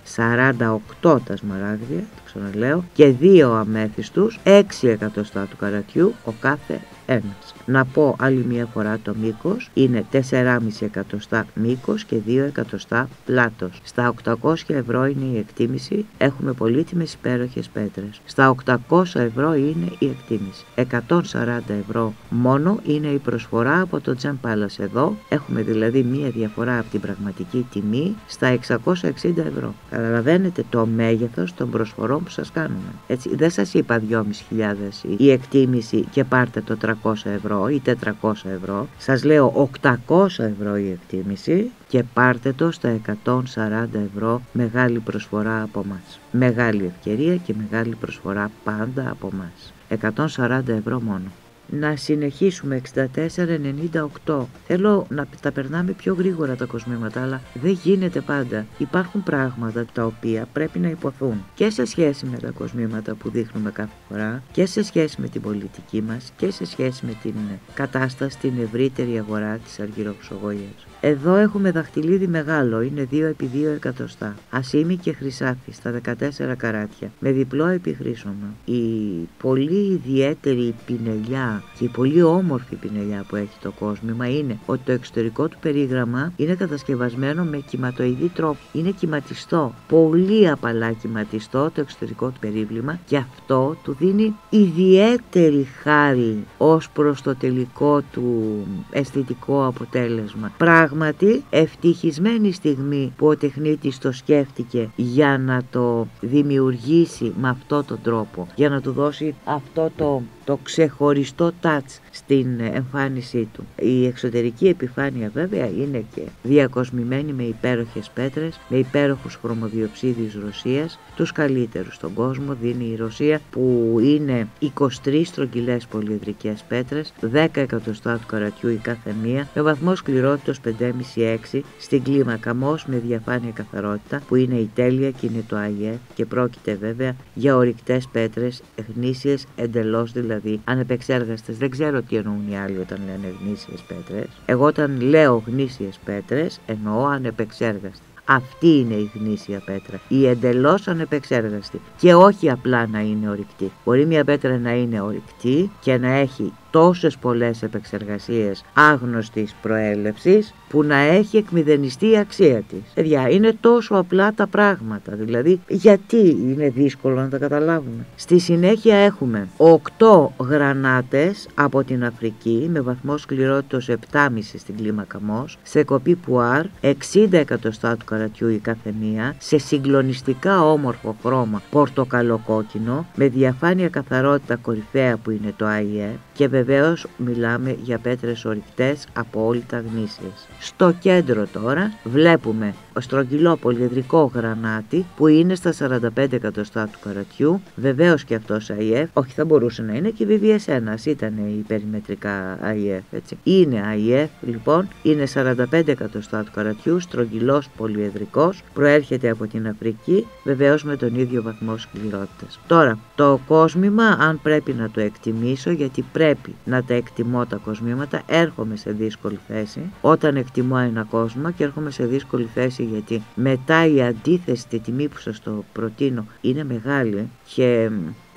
48 τα σμαράγδια, το ξαναλέω, και δύο αμέθιστους, 6 εκατοστά του καρατιού ο κάθε ένας. Να πω άλλη μια φορά το μήκος είναι 4,5 εκατοστά μήκος και 2 εκατοστά πλάτος. Στα 800 ευρώ είναι η εκτίμηση, έχουμε πολύτιμες υπέροχες πέτρες. Στα 800 ευρώ είναι η εκτίμηση. 140 ευρώ μόνο είναι η προσφορά από το Τζαν Palace εδώ. Έχουμε δηλαδή μία διαφορά από την πραγματική τιμή στα 660 ευρώ. Καταλαβαίνετε το μέγεθος των προσφορών που σας κάνουμε. Έτσι, δεν σας είπα 2.500 η εκτίμηση και πάρτε το 300 ευρώ ή 400 ευρώ. Σας λέω 800 ευρώ η εκτίμηση και πάρτε το στα 140 ευρώ μεγάλη προσφορά από μας. Μεγάλη ευκαιρία και μεγάλη προσφορά πάντα από μας. 140 ευρώ μόνο. Να συνεχίσουμε 64-98. Θέλω να τα περνάμε πιο γρήγορα τα κοσμήματα, αλλά δεν γίνεται πάντα. Υπάρχουν πράγματα τα οποία πρέπει να υποθούν και σε σχέση με τα κοσμήματα που δείχνουμε κάθε φορά και σε σχέση με την πολιτική μας και σε σχέση με την κατάσταση στην ευρύτερη αγορά της αργυροξογωίας. Εδώ έχουμε δαχτυλίδι μεγάλο, είναι 2 επί 2 εκατοστά. Ασήμι και χρυσάφι στα 14 καράτια, με διπλό επιχρήσωμα. Η πολύ ιδιαίτερη πινελιά και η πολύ όμορφη πινελιά που έχει το κόσμημα είναι ότι το εξωτερικό του περίγραμμα είναι κατασκευασμένο με κυματοειδή τρόπο. Είναι κυματιστό, πολύ απαλά κυματιστό το εξωτερικό του περίβλημα και αυτό του δίνει ιδιαίτερη χάρη ως προς το τελικό του αισθητικό αποτέλεσμα πράγματι ευτυχισμένη στιγμή που ο τεχνίτης το σκέφτηκε για να το δημιουργήσει με αυτό τον τρόπο, για να του δώσει αυτό το το ξεχωριστό touch στην εμφάνισή του. Η εξωτερική επιφάνεια βέβαια είναι και διακοσμημένη με υπέροχες πέτρες, με υπέροχους χρωμοδιοψίδιους Ρωσίας, τους καλύτερους στον κόσμο δίνει η Ρωσία που είναι 23 στρογγυλές πολυεδρικές πέτρες, 10 εκατοστά του καρατιού η κάθε μία, με βαθμό σκληρότητας 5,5-6 στην κλίμακα ΜΟΣ με διαφάνεια καθαρότητα που είναι η τέλεια και είναι το ΑΙΕ και πρόκειται βέβαια για ορυκτές πέτρες γνήσιες εντελώς δηλαδή δηλαδή ανεπεξέργαστες. Δεν ξέρω τι εννοούν οι άλλοι όταν λένε γνήσιες πέτρες. Εγώ όταν λέω γνήσιες πέτρες εννοώ ανεπεξέργαστες. Αυτή είναι η γνήσια πέτρα, η εντελώς ανεπεξέργαστη και όχι απλά να είναι ορυκτή. Μπορεί μια πέτρα να είναι ορυκτή και να έχει τόσες πολλές επεξεργασίες άγνωστης προέλευσης που να έχει εκμηδενιστεί η αξία της. Παιδιά, είναι τόσο απλά τα πράγματα, δηλαδή γιατί είναι δύσκολο να τα καταλάβουμε; Στη συνέχεια έχουμε 8 γρανάτες από την Αφρική με βαθμό σκληρότητος 7,5 στην κλίμακα ΜΟΣ, σε κοπή πουάρ, 60 εκατοστά του καρατιού η κάθε μία, σε συγκλονιστικά όμορφο χρώμα πορτοκαλοκόκκινο, με διαφάνεια καθαρότητα κορυφαία που είναι το ΑΙΕ και βεβαίως μιλάμε για πέτρες ορυκτές απόλυτα γνήσιες. Στο κέντρο τώρα βλέπουμε στρογγυλό πολυεδρικό γρανάτι που είναι στα 45 εκατοστά του καρατιού, βεβαίως και αυτός IF, όχι θα μπορούσε να είναι και VVS1, ήταν η περιμετρικά IF έτσι. Είναι IF λοιπόν, είναι 45 εκατοστά του καρατιού, στρογγυλός πολυεδρικός, προέρχεται από την Αφρική, βεβαίως με τον ίδιο βαθμό σκληρότητας. Τώρα, το κόσμημα αν πρέπει να το εκτιμήσω γιατί πρέπει να τα εκτιμώ τα κοσμήματα, έρχομαι σε δύσκολη θέση. Όταν εκτιμώ ένα κόσμο και έρχομαι σε δύσκολη θέση γιατί μετά η αντίθεση τη τιμή που σας το προτείνω είναι μεγάλη και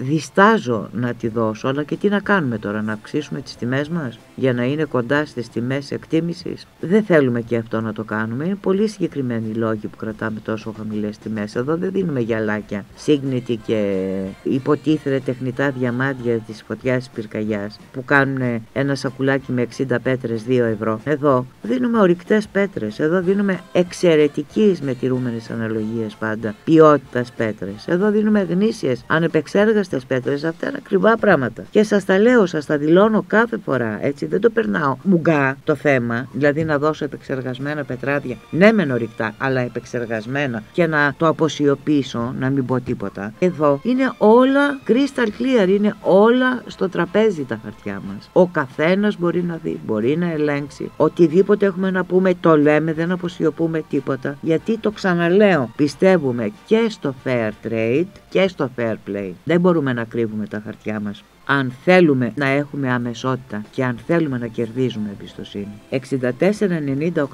διστάζω να τη δώσω, αλλά και τι να κάνουμε τώρα, να αυξήσουμε τις τιμές μας για να είναι κοντά στις τιμές εκτίμησης. Δεν θέλουμε και αυτό να το κάνουμε, είναι πολύ συγκεκριμένοι οι λόγοι που κρατάμε τόσο χαμηλές τιμές. Εδώ δεν δίνουμε γυαλάκια, σύγνητη και υποτίθεται τεχνητά διαμάντια της φωτιάς της πυρκαγιάς που κάνουν ένα σακουλάκι με 60 πέτρες 2 ευρώ. Εδώ δίνουμε ορυκτές πέτρες, εδώ δίνουμε εξαιρετικής με τηρούμενες αναλογίες πάντα ποιότητας πέτρες. Εδώ δίνουμε γνήσιες, ανεπεξέργαστες τι πέτρε, αυτά είναι ακριβά πράγματα. Και σας τα λέω, σας τα δηλώνω κάθε φορά. Έτσι, δεν το περνάω μουγκά το θέμα. Δηλαδή να δώσω επεξεργασμένα πετράδια. Ναι, μεν ορυκτά, αλλά επεξεργασμένα και να το αποσιωπήσω, να μην πω τίποτα. Εδώ είναι όλα crystal clear, είναι όλα στο τραπέζι τα χαρτιά μας. Ο καθένας μπορεί να δει, μπορεί να ελέγξει. Οτιδήποτε έχουμε να πούμε, το λέμε, δεν αποσιωπούμε τίποτα. Γιατί το ξαναλέω, πιστεύουμε και στο fair trade και στο fair play. Δεν μπορούμε να κρύβουμε τα χαρτιά μας αν θέλουμε να έχουμε αμεσότητα και αν θέλουμε να κερδίζουμε εμπιστοσύνη.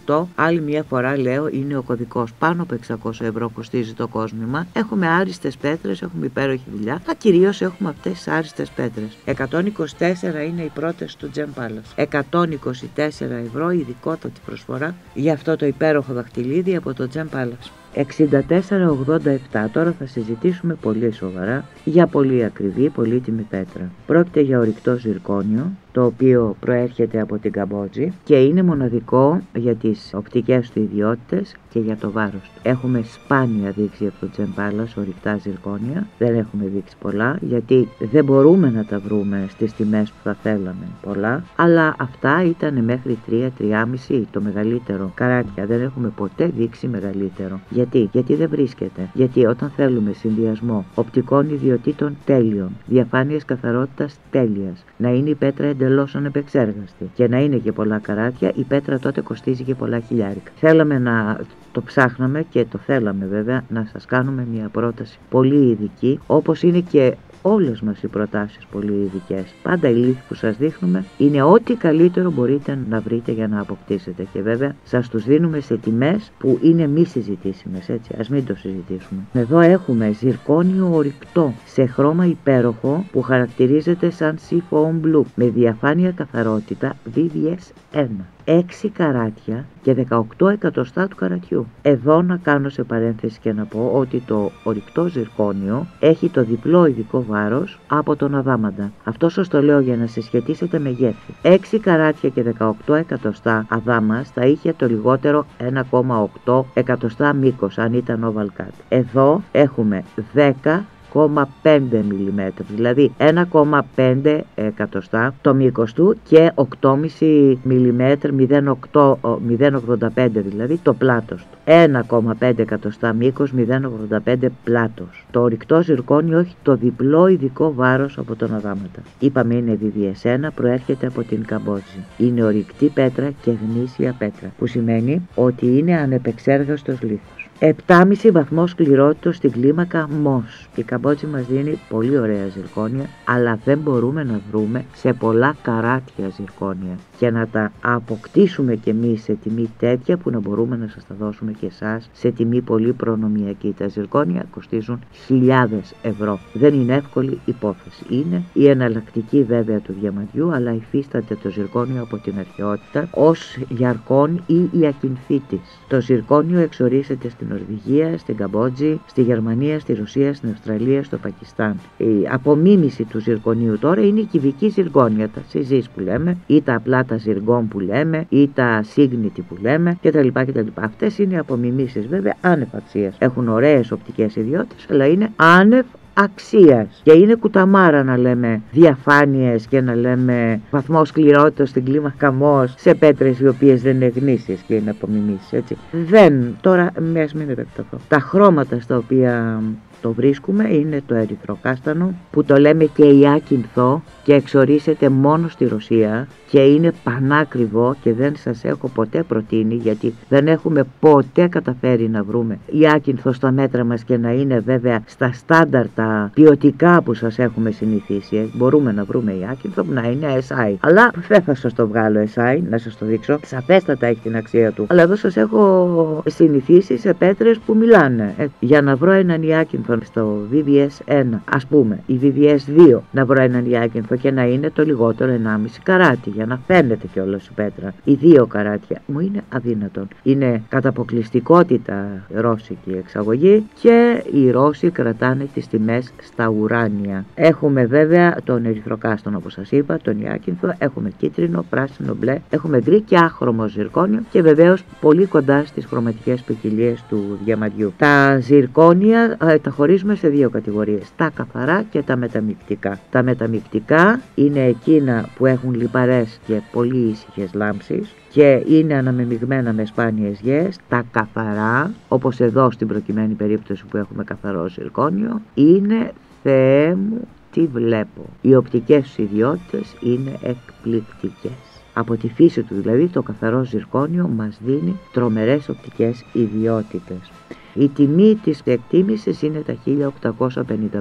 6498, άλλη μια φορά λέω, είναι ο κωδικός. Πάνω από 600 ευρώ κοστίζει το κόσμημα. Έχουμε άριστες πέτρες, έχουμε υπέροχη δουλειά. Θα κυρίως έχουμε αυτές τις άριστες πέτρες. 124 είναι οι πρώτες του Gem Palace. 124 ευρώ ειδικότατη προσφορά για αυτό το υπέροχο δαχτυλίδι από το Gem Palace. 6487 τώρα θα συζητήσουμε πολύ σοβαρά για πολύ ακριβή, πολύτιμη πέτρα. Πρόκειται για ορυκτό ζυρκόνιο το οποίο προέρχεται από την Καμπότζη και είναι μοναδικό για τις οπτικές του ιδιότητες και για το βάρος του. Έχουμε σπάνια δείξει από το Τζεμπάλας ορυκτά ζυρκόνια, δεν έχουμε δείξει πολλά γιατί δεν μπορούμε να τα βρούμε στις τιμές που θα θέλαμε πολλά, αλλά αυτά ήταν μέχρι 3-3,5 το μεγαλύτερο καράτια, δεν έχουμε ποτέ δείξει μεγαλύτερο. Γιατί, γιατί δεν βρίσκεται, γιατί όταν θέλουμε συνδυασμό οπτικών ιδιωτήτων τέλειων, διαφάνειας καθαρότητας ποιότητα τέλειας. Να είναι η πέτρα εντελώς ανεπεξέργαστη και να είναι και πολλά καράτια, η πέτρα τότε κοστίζει και πολλά χιλιάρικα. Θέλαμε να το ψάχναμε και το θέλαμε βέβαια να σας κάνουμε μια πρόταση πολύ ειδική όπως είναι και όλες μας οι προτάσεις πολύ ειδικές. Πάντα η λύθη που σας δείχνουμε είναι ό,τι καλύτερο μπορείτε να βρείτε για να αποκτήσετε και βέβαια σας τους δίνουμε σε τιμές που είναι μη συζητήσιμες έτσι, ας μην το συζητήσουμε. Εδώ έχουμε ζυρκόνιο ορυκτό σε χρώμα υπέροχο που χαρακτηρίζεται σαν Seafoam Blue με διαφάνεια καθαρότητα VVS 1. 6 καράτια και 18 εκατοστά του καρατιού. Εδώ να κάνω σε παρένθεση και να πω ότι το ορυκτό ζυρκόνιο έχει το διπλό ειδικό βάρος από τον αδάμαντα. Αυτό σας το λέω για να συσχετίσετε μεγέθη. 6 καράτια και 18 εκατοστά αδάμας θα είχε το λιγότερο 1,8 εκατοστά μήκος αν ήταν oval cut. Εδώ έχουμε 10 1,5 mm, δηλαδή 1,5 εκατοστά το μήκος του και 8,5 mm, 0,85 δηλαδή το πλάτος του. 1,5 εκατοστά μήκος, 0,85 πλάτος. Το ορυκτό ζυρκόνιο έχει το διπλό ειδικό βάρος από τον αδάματα. Είπαμε είναι VVS1, προέρχεται από την Καμπότζη. Είναι ορυκτή πέτρα και γνήσια πέτρα, που σημαίνει ότι είναι ανεπεξέργαστος λίθος. 7,5 βαθμό σκληρότητα στην κλίμακα ΜΟΣ. Η Καμπότζη μας δίνει πολύ ωραία ζυρκόνια, αλλά δεν μπορούμε να βρούμε σε πολλά καράτια ζυρκόνια και να τα αποκτήσουμε κι εμείς σε τιμή τέτοια που να μπορούμε να σας τα δώσουμε και εσάς σε τιμή πολύ προνομιακή. Τα ζυρκόνια κοστίζουν χιλιάδες ευρώ. Δεν είναι εύκολη υπόθεση. Είναι η εναλλακτική βέβαια του διαμαντιού, αλλά υφίσταται το ζυρκόνιο από την αρχαιότητα ως γιαρκόν ή η ακινθήτης. Το ζυρκόνιο εξορίσεται στην Νορβηγία, στην Καμπότζη, στη Γερμανία, στη Ρωσία, στην Αυστραλία, στο Πακιστάν. Η απομίμηση του ζυρκονίου τώρα είναι η κυβική ζυρκόνια, τα συζής που λέμε, ή τα απλά τα ζυργόν που λέμε, ή τα σύγνητη που λέμε κτλ. κτλ. Αυτές είναι οι απομιμήσεις βέβαια άνευ αξίας. Έχουν ωραίες οπτικές ιδιότητες, αλλά είναι άνευ αξίας και είναι κουταμάρα να λέμε διαφάνειες και να λέμε βαθμό σκληρότητας στην κλίμα καμός σε πέτρες οι οποίες δεν είναι γνήσιες και είναι απομιμήσεις έτσι. Δεν, τώρα μες μην επεκταθώ. Τα χρώματα στα οποία το βρίσκουμε είναι το ερυθροκάστανο που το λέμε και ιάκυνθο και εξορίσεται μόνο στη Ρωσία και είναι πανάκριβο και δεν σας έχω ποτέ προτείνει γιατί δεν έχουμε ποτέ καταφέρει να βρούμε ιάκυνθο στα μέτρα μας και να είναι βέβαια στα στάνταρτα ποιοτικά που σας έχουμε συνηθίσει. Μπορούμε να βρούμε ιάκυνθο που να είναι SI. Αλλά δεν θα σας το βγάλω SI, να σας το δείξω. Σαφέστατα έχει την αξία του. Αλλά εδώ σας έχω συνηθίσει σε πέτρες που μιλάνε. Ε, για να βρω έναν ιάκυνθο στο VVS 1, ας πούμε, η VVS 2 να βρω έναν διάκυνθο και να είναι το λιγότερο 1,5 καράτι για να φαίνεται κιόλας η πέτρα. Οι δύο καράτια μου είναι αδύνατον. Είναι κατά αποκλειστικότητα ρώσικη εξαγωγή και οι Ρώσοι κρατάνε τις τιμές στα ουράνια. Έχουμε βέβαια τον ερυθροκάστον όπως σας είπα, τον Ιάκυνθο, έχουμε κίτρινο, πράσινο, μπλε, έχουμε γκρι και άχρωμο ζυρκόνιο και βεβαίως πολύ κοντά στις χρωματικές ποικιλίες του διαμαντιού. Τα ζυρκόνια ε, τα χωρίζουμε σε δύο κατηγορίες, τα καθαρά και τα μεταμυκτικά. Τα μεταμυκτικά είναι εκείνα που έχουν λιπαρές και πολύ ήσυχες λάμψεις και είναι αναμεμειγμένα με σπάνιες γέες. Τα καθαρά, όπως εδώ στην προκειμένη περίπτωση που έχουμε καθαρό σιλκόνιο, είναι Θεέ μου τι βλέπω. Οι οπτικές ιδιότητες είναι εκπληκτικές. Από τη φύση του δηλαδή το καθαρό ζυρκόνιο μας δίνει τρομερές οπτικές ιδιότητες. Η τιμή της εκτίμησης είναι τα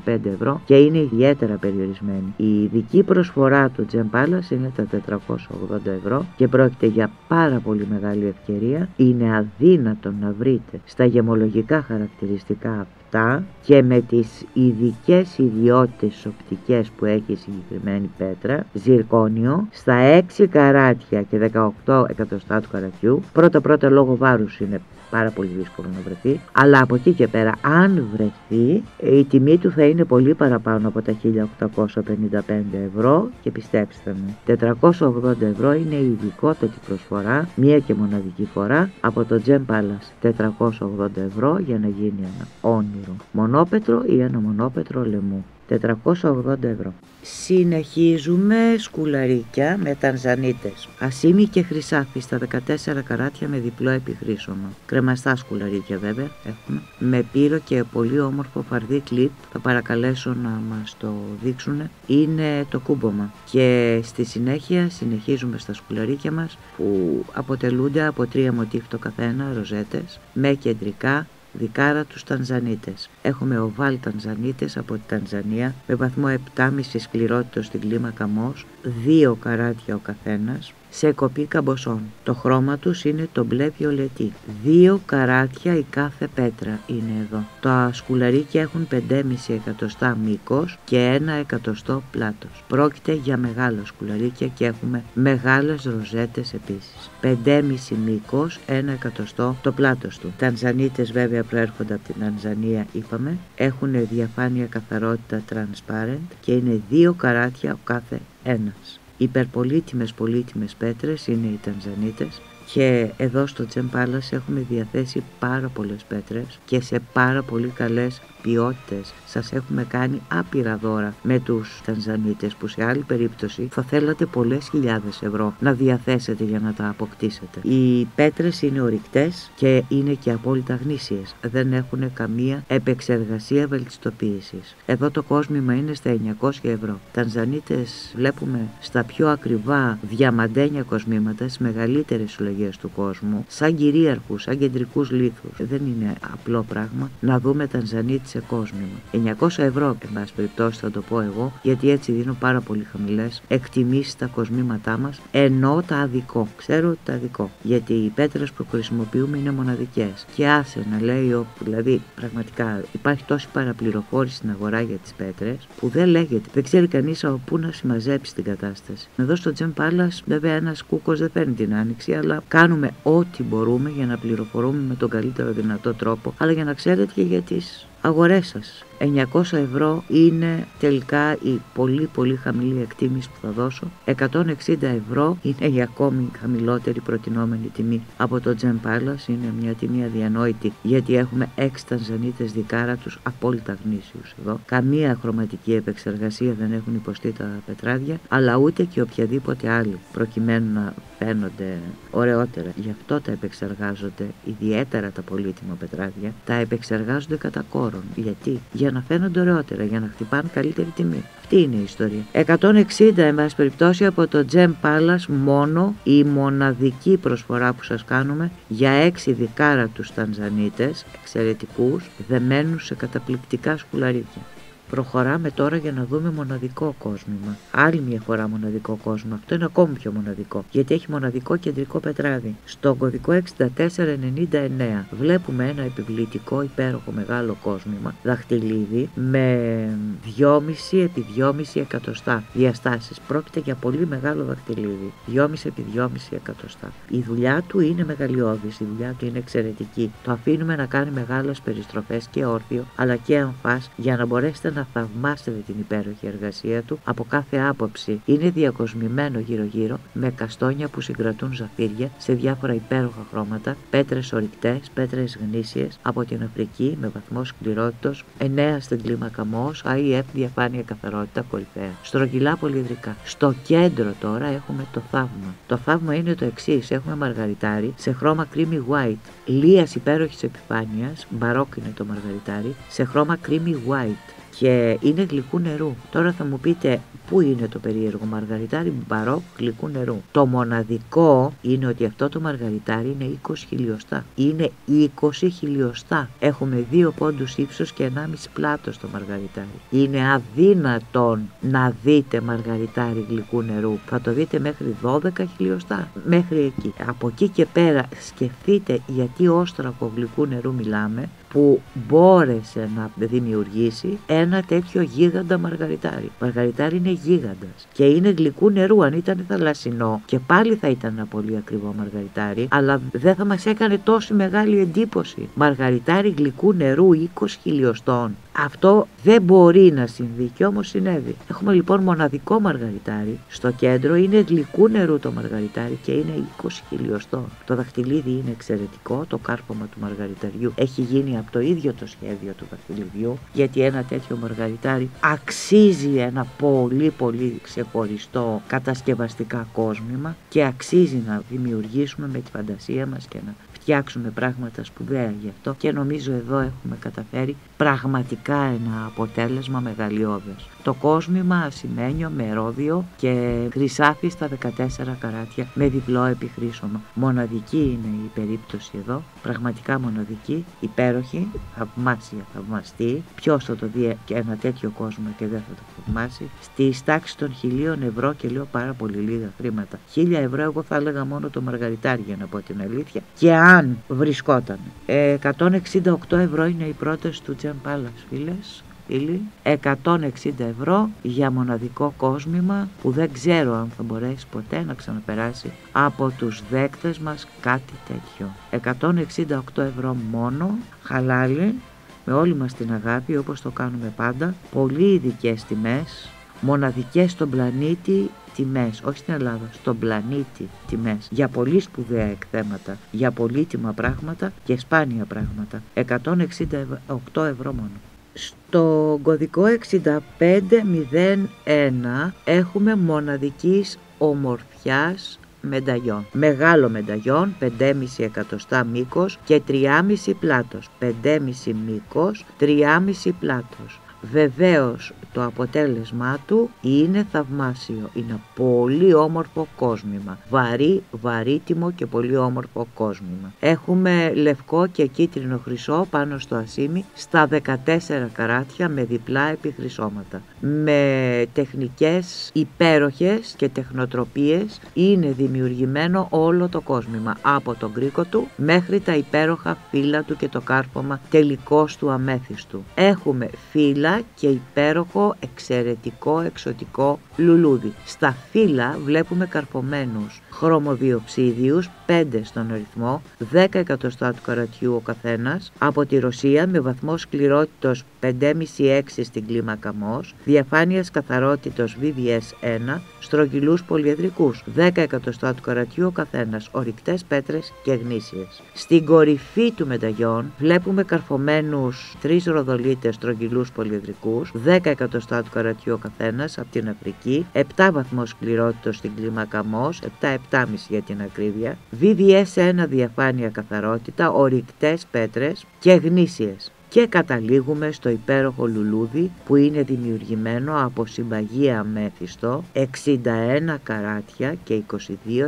1855 ευρώ και είναι ιδιαίτερα περιορισμένη. Η ειδική προσφορά του Gem Palace είναι τα 480 ευρώ και πρόκειται για πάρα πολύ μεγάλη ευκαιρία. Είναι αδύνατο να βρείτε στα γεμολογικά χαρακτηριστικά αυτά και με τις ειδικές ιδιότητες οπτικές που έχει η συγκεκριμένη πέτρα, ζυρκόνιο, στα 6 καράτια και 18 εκατοστά του καρατιού, πρώτα πρώτα λόγω βάρους είναι πάρα πολύ δύσκολο να βρεθεί. Αλλά από εκεί και πέρα, αν βρεθεί, η τιμή του θα είναι πολύ παραπάνω από τα 1855 ευρώ και πιστέψτε με, 480 ευρώ είναι η ειδικότατη προσφορά, μία και μοναδική φορά από το Gem Palace. 480 ευρώ για να γίνει ένα όνειρο μονόπετρο ή ένα μονόπετρο λαιμού. 480 ευρώ. Συνεχίζουμε σκουλαρίκια με τανζανίτες. Ασίμι και χρυσάφι στα 14 καράτια με διπλό επιχρήσωμα. Κρεμαστά σκουλαρίκια βέβαια έχουμε. Με πύρο και πολύ όμορφο φαρδί κλιπ. Θα παρακαλέσω να μας το δείξουν. Είναι το κούμπομα. Και στη συνέχεια συνεχίζουμε στα σκουλαρίκια μας που αποτελούνται από τρία μοτίφ το καθένα, ροζέτες, με κεντρικά δικάρα τους Τανζανίτες. Έχουμε οβάλ Τανζανίτες από τη Τανζανία με βαθμό 7,5 σκληρότητα στην κλίμακα ΜΟΣ, 2 καράτια ο καθένας, σε κοπή καμποσών. Το χρώμα τους είναι το μπλε βιολετή. Δύο καράτια η κάθε πέτρα είναι εδώ. Τα σκουλαρίκια έχουν 5,5 εκατοστά μήκος και ένα εκατοστό πλάτος. Πρόκειται για μεγάλα σκουλαρίκια και έχουμε μεγάλες ροζέτες επίσης. 5,5 μήκος, ένα εκατοστό το πλάτος του. Τανζανίτες βέβαια προέρχονται από την Τανζανία είπαμε. Έχουν διαφάνεια καθαρότητα transparent και είναι δύο καράτια ο κάθε ένας υπερπολίτιμες πολύτιμες πέτρες είναι οι Τανζανίτες. Και εδώ στο Τζεμ έχουμε διαθέσει πάρα πολλές πέτρες και σε πάρα πολύ καλές ποιότητες. Σας έχουμε κάνει άπειρα δώρα με τους Τανζανίτες που σε άλλη περίπτωση θα θέλατε πολλές χιλιάδες ευρώ να διαθέσετε για να τα αποκτήσετε. Οι πέτρες είναι ορυκτές και είναι και απόλυτα γνήσιες. Δεν έχουν καμία επεξεργασία βελτιστοποίησης. Εδώ το κόσμημα είναι στα 900 ευρώ. Τανζανίτες βλέπουμε στα πιο ακριβά διαμαντένια κοσμήματα στις μεγαλύτερες συλλογές του κόσμου σαν κυρίαρχους, σαν κεντρικούς λίθους. Δεν είναι απλό πράγμα να δούμε Τανζανίτες σε κόσμημα. 900 ευρώ, εν πάση περιπτώσει, θα το πω εγώ, γιατί έτσι δίνω πάρα πολύ χαμηλές εκτιμήσεις στα κοσμήματά μας, ενώ τα αδικό. Ξέρω ότι τα αδικό. Γιατί οι πέτρες που χρησιμοποιούμε είναι μοναδικές. Και άσε να λέει, ο, δηλαδή πραγματικά υπάρχει τόση παραπληροφόρηση στην αγορά για τις πέτρες, που δεν λέγεται. Δεν ξέρει κανείς από πού να συμμαζέψει την κατάσταση. Εδώ στο Τζεμ Πάλας, βέβαια, ένας κούκος δεν φέρνει την άνοιξη, αλλά κάνουμε ό,τι μπορούμε για να πληροφορούμε με τον καλύτερο δυνατό τρόπο, αλλά για να ξέρετε και για τις αγορές σας. 900 ευρώ είναι τελικά η πολύ πολύ χαμηλή εκτίμηση που θα δώσω. 160 ευρώ είναι η ακόμη χαμηλότερη προτινόμενη τιμή από το Gem Palace. Είναι μια τιμή αδιανόητη γιατί έχουμε 6 τανζανίτες δικάρα τους απόλυτα γνήσιους εδώ. Καμία χρωματική επεξεργασία δεν έχουν υποστεί τα πετράδια αλλά ούτε και οποιαδήποτε άλλη προκειμένου να φαίνονται ωραιότερα. Γι' αυτό τα επεξεργάζονται ιδιαίτερα τα πολύτιμα πετράδια. Τα επεξεργάζονται κατά κόρον. Γιατί; Για να φαίνονται ωραιότερα, για να χτυπάνε καλύτερη τιμή. Αυτή είναι η ιστορία. 160 εν πάση περιπτώσει από το Gem Palace μόνο η μοναδική προσφορά που σας κάνουμε για έξι δικάρα τους Τανζανίτες εξαιρετικούς δεμένους σε καταπληκτικά σκουλαρίκια. Προχωράμε τώρα για να δούμε μοναδικό κόσμημα. Άλλη μια φορά μοναδικό κόσμο. Αυτό είναι ακόμη πιο μοναδικό. Γιατί έχει μοναδικό κεντρικό πετράδι. Στον κωδικό 6499 βλέπουμε ένα επιβλητικό υπέροχο μεγάλο κόσμημα δαχτυλίδι με 2,5 επί 2,5 εκατοστά διαστάσεις. Πρόκειται για πολύ μεγάλο δαχτυλίδι. 2,5 επί 2,5 εκατοστά. Η δουλειά του είναι μεγαλειώδης. Η δουλειά του είναι εξαιρετική. Το αφήνουμε να κάνει μεγάλες περιστροφές και όρθιο αλλά και αμφά για να μπορέσετε να θαυμάσετε την υπέροχη εργασία του από κάθε άποψη. Είναι διακοσμημένο γύρω-γύρω με καστόνια που συγκρατούν ζαφύρια σε διάφορα υπέροχα χρώματα, πέτρες ορυκτές, πέτρες γνήσιες από την Αφρική με βαθμό σκληρότητος, 9 στην κλίμακα ΜΟΣ, IF διαφάνεια καθαρότητα κορυφαία. Στρογγυλά πολυδρικά. Στο κέντρο τώρα έχουμε το θαύμα. Το θαύμα είναι το εξής: έχουμε μαργαριτάρι σε χρώμα creamy white, λίας υπέροχης επιφάνειας, μπαρόκ είναι το μαργαριτάρι, σε χρώμα creamy white και είναι γλυκού νερού. Τώρα θα μου πείτε πού είναι το περίεργο μαργαριτάρι μπαρόκ γλυκού νερού. Το μοναδικό είναι ότι αυτό το μαργαριτάρι είναι 20 χιλιοστά. Είναι 20 χιλιοστά. Έχουμε 2 πόντους ύψος και 1,5 πλάτος στο μαργαριτάρι. Είναι αδύνατον να δείτε μαργαριτάρι γλυκού νερού. Θα το δείτε μέχρι 12 χιλιοστά. Μέχρι εκεί. Από εκεί και πέρα σκεφτείτε γιατί όστρακο γλυκού νερού μιλάμε που μπόρεσε να δημιουργήσει ένα τέτοιο γίγαντα μαργαριτάρι. Μαργαριτάρι είναι γίγαντας και είναι γλυκού νερού. Αν ήταν θαλασσινό και πάλι θα ήταν ένα πολύ ακριβό μαργαριτάρι, αλλά δεν θα μας έκανε τόση μεγάλη εντύπωση. Μαργαριτάρι γλυκού νερού 20 χιλιοστών. Αυτό δεν μπορεί να συμβεί και όμως συνέβη. Έχουμε λοιπόν μοναδικό μαργαριτάρι. Στο κέντρο είναι γλυκού νερού το μαργαριτάρι και είναι 20 χιλιοστών. Το δαχτυλίδι είναι εξαιρετικό, το κάρπομα του μαργαριταριού έχει γίνει από το ίδιο το σχέδιο του δαχτυλιδιού γιατί ένα τέτοιο μαργαριτάρι αξίζει ένα πολύ πολύ ξεχωριστό κατασκευαστικά κόσμημα και αξίζει να δημιουργήσουμε με τη φαντασία μας και να φτιάξουμε πράγματα σπουδαία γι' αυτό και νομίζω εδώ έχουμε καταφέρει πραγματικά ένα αποτέλεσμα μεγαλειώδες. Το κόσμημα ασημένιο με ρόδιο και χρυσάφι στα 14 καράτια με διπλό επιχρήσωμα. Μοναδική είναι η περίπτωση εδώ, πραγματικά μοναδική, υπέροχη, θαυμάσια, θαυμαστή. Ποιος θα το δει και ένα τέτοιο κόσμο και δεν θα το θαυμάσει. Στη τάξη των χιλίων ευρώ και λέω πάρα πολύ λίγα χρήματα. Χίλια ευρώ εγώ θα έλεγα μόνο το μαργαριτάρι για να πω την αλήθεια. Και αν βρισκόταν. 168 ευρώ είναι οι πρώτε του Τζαν Πάλας φίλες 160 ευρώ για μοναδικό κόσμημα που δεν ξέρω αν θα μπορέσει ποτέ να ξαναπεράσει από τους δέκτες μας κάτι τέτοιο. 168 ευρώ μόνο, χαλάλι, με όλη μας την αγάπη όπως το κάνουμε πάντα, πολύ ειδικές τιμές, μοναδικές στον πλανήτη τιμές, όχι στην Ελλάδα, στον πλανήτη τιμές, για πολύ σπουδαία εκθέματα, για πολύτιμα πράγματα και σπάνια πράγματα. 168 ευρώ μόνο. Στο κωδικό 6501 έχουμε μοναδικής ομορφιάς μενταγιών. Μεγάλο μενταγιόν, 5,5 εκατοστά μήκος και 3,5 πλάτος. 5,5 μήκος, 3,5 πλάτος. Βεβαίως το αποτέλεσμά του είναι θαυμάσιο. Είναι πολύ όμορφο κόσμημα. Βαρύ, βαρύτιμο και πολύ όμορφο κόσμημα. Έχουμε λευκό και κίτρινο χρυσό πάνω στο ασίμι στα 14 καράτια με διπλά επιχρυσώματα. Με τεχνικές υπέροχες και τεχνοτροπίες είναι δημιουργημένο όλο το κόσμημα. Από τον κρίκο του μέχρι τα υπέροχα φύλλα του και το κάρπομα τελικός του αμέθιστου. Έχουμε φύλλα και υπέροχο εξαιρετικό εξωτικό λουλούδι. Στα φύλλα βλέπουμε καρπομένους χρωμοδιοψίδιους, 5 στον αριθμό, 10 εκατοστά του καρατιού ο καθένας, από τη Ρωσία με βαθμό σκληρότητος 5,5-6 στην κλίμακα ΜΟΣ, διαφάνειας καθαρότητος VVS 1, στρογγυλούς πολυεδρικούς, 10 εκατοστά του καρατιού ο καθένας, ορυκτές πέτρες και γνήσιες. Στην κορυφή του μεταγιών βλέπουμε καρφωμένους 3 ροδολίτες στρογγυλούς πολυεδρικούς, 10 εκατοστά του καρατιού ο καθένας από την Αφρική, 7 βαθμό σκληρότητος στην κλίμακα ΜΟΣ, 7 7,5 για την ακρίβεια, VVS1 διαφάνεια καθαρότητα, ορυκτές πέτρες και γνήσιες και καταλήγουμε στο υπέροχο λουλούδι που είναι δημιουργημένο από συμπαγία μέθιστο 61 καράτια και 22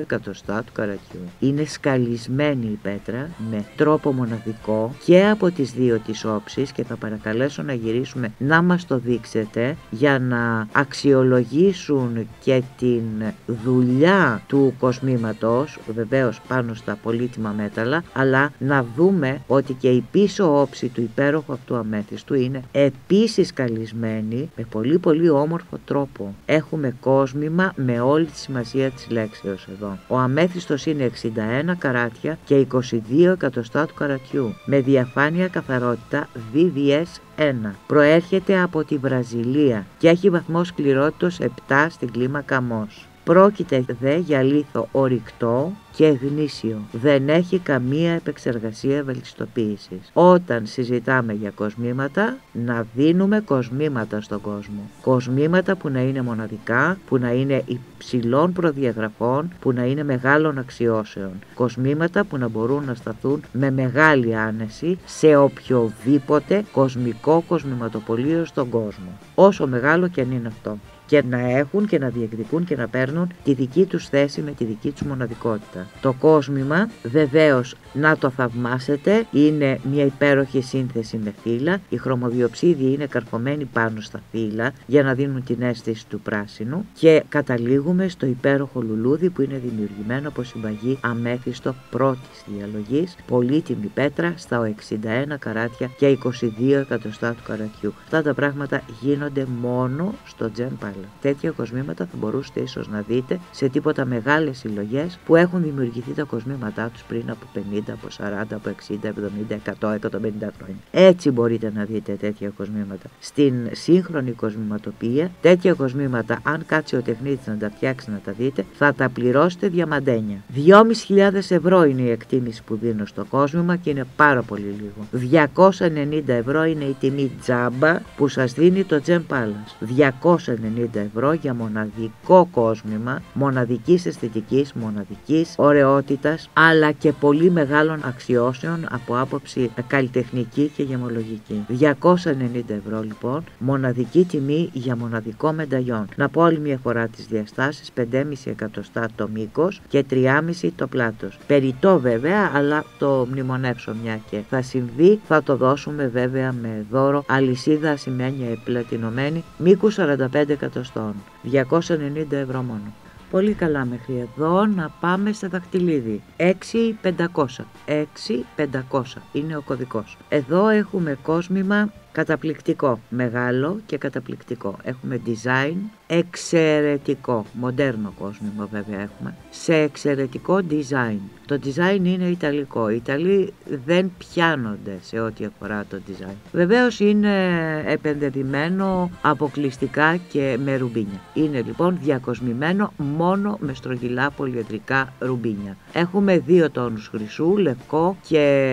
εκατοστά του καρατιού. Είναι σκαλισμένη η πέτρα με τρόπο μοναδικό και από τις δύο τις όψεις και θα παρακαλέσω να γυρίσουμε να μας το δείξετε για να αξιολογήσουν και την δουλειά του κοσμήματος βεβαίως πάνω στα πολύτιμα μέταλλα αλλά να δούμε ότι και η πίσω όψη του υπέροχου υπέροχο αυτού αμέθιστου είναι επίσης καλυσμένη με πολύ πολύ όμορφο τρόπο. Έχουμε κόσμημα με όλη τη σημασία της λέξεως εδώ. Ο αμέθιστος είναι 61 καράτια και 22 εκατοστά του καρατιού με διαφάνεια καθαρότητα VVS 1. Προέρχεται από τη Βραζιλία και έχει βαθμό σκληρότητος 7 στην κλίμακα ΜΟΣ. Πρόκειται δε για λίθο ορυκτό και γνήσιο. Δεν έχει καμία επεξεργασία βελτιστοποίησης. Όταν συζητάμε για κοσμήματα, να δίνουμε κοσμήματα στον κόσμο. Κοσμήματα που να είναι μοναδικά, που να είναι υψηλών προδιαγραφών, που να είναι μεγάλων αξιώσεων. Κοσμήματα που να μπορούν να σταθούν με μεγάλη άνεση σε οποιοδήποτε κοσμικό κοσμηματοπολείο στον κόσμο. Όσο μεγάλο και αν είναι αυτό και να έχουν και να διεκδικούν και να παίρνουν τη δική τους θέση με τη δική τους μοναδικότητα. Το κόσμημα βεβαίως να το θαυμάσετε είναι μια υπέροχη σύνθεση με φύλλα. Οι χρωμοδιοψίδιοι είναι καρφωμένοι πάνω στα φύλλα για να δίνουν την αίσθηση του πράσινου και καταλήγουμε στο υπέροχο λουλούδι που είναι δημιουργημένο από συμπαγή αμέθιστο πρώτης διαλογής, πολύτιμη πέτρα στα 61 καράτια και 22 εκατοστά του καρατιού. Αυτά τα πράγματα γίνονται μόνο στο Τζεν Τέτοια κοσμήματα θα μπορούσατε ίσως να δείτε σε τίποτα μεγάλες συλλογές που έχουν δημιουργηθεί τα κοσμήματά τους πριν από από 40, από 60, 70, 100, 150 χρόνια. Έτσι μπορείτε να δείτε τέτοια κοσμήματα. Στην σύγχρονη κοσμηματοπία, τέτοια κοσμήματα, αν κάτσει ο τεχνίτης να τα φτιάξει να τα δείτε, θα τα πληρώσετε διαμαντένια. 2.500 ευρώ είναι η εκτίμηση που δίνω στο κόσμημα και είναι πάρα πολύ λίγο. 290 ευρώ είναι η τιμή τζάμπα που σας δίνει το Gem Palace. 290 ευρώ για μοναδικό κόσμημα, μοναδικής αισθητικής, μοναδικής ωραιότητας, αλλά και πολύ μεγάλων αξιώσεων από άποψη καλλιτεχνική και γεμολογική. 290 ευρώ λοιπόν, μοναδική τιμή για μοναδικό μενταγιόν. Να πω άλλη μια φορά τις διαστάσεις, 5,5 εκατοστά το μήκος και 3,5 το πλάτος. Περιτό βέβαια, αλλά το μνημονεύσω μια και θα συμβεί, θα το δώσουμε βέβαια με δώρο αλυσίδα ασημένια επλατινωμένη μήκους 45 εκατοστών. 290 ευρώ μόνο. Πολύ καλά μέχρι εδώ να πάμε σε δαχτυλίδι. 6500. 6500 είναι ο κωδικός. Εδώ έχουμε κόσμημα καταπληκτικό, μεγάλο και καταπληκτικό. Έχουμε design εξαιρετικό, μοντέρνο κόσμημα βέβαια έχουμε, σε εξαιρετικό design. Το design είναι ιταλικό. Οι Ιταλοί δεν πιάνονται σε ό,τι αφορά το design. Βεβαίως είναι επενδεδημένο αποκλειστικά και με ρουμπίνια. Είναι λοιπόν διακοσμημένο μόνο με στρογγυλά πολυεδρικά ρουμπίνια. Έχουμε δύο τόνους χρυσού, λευκό και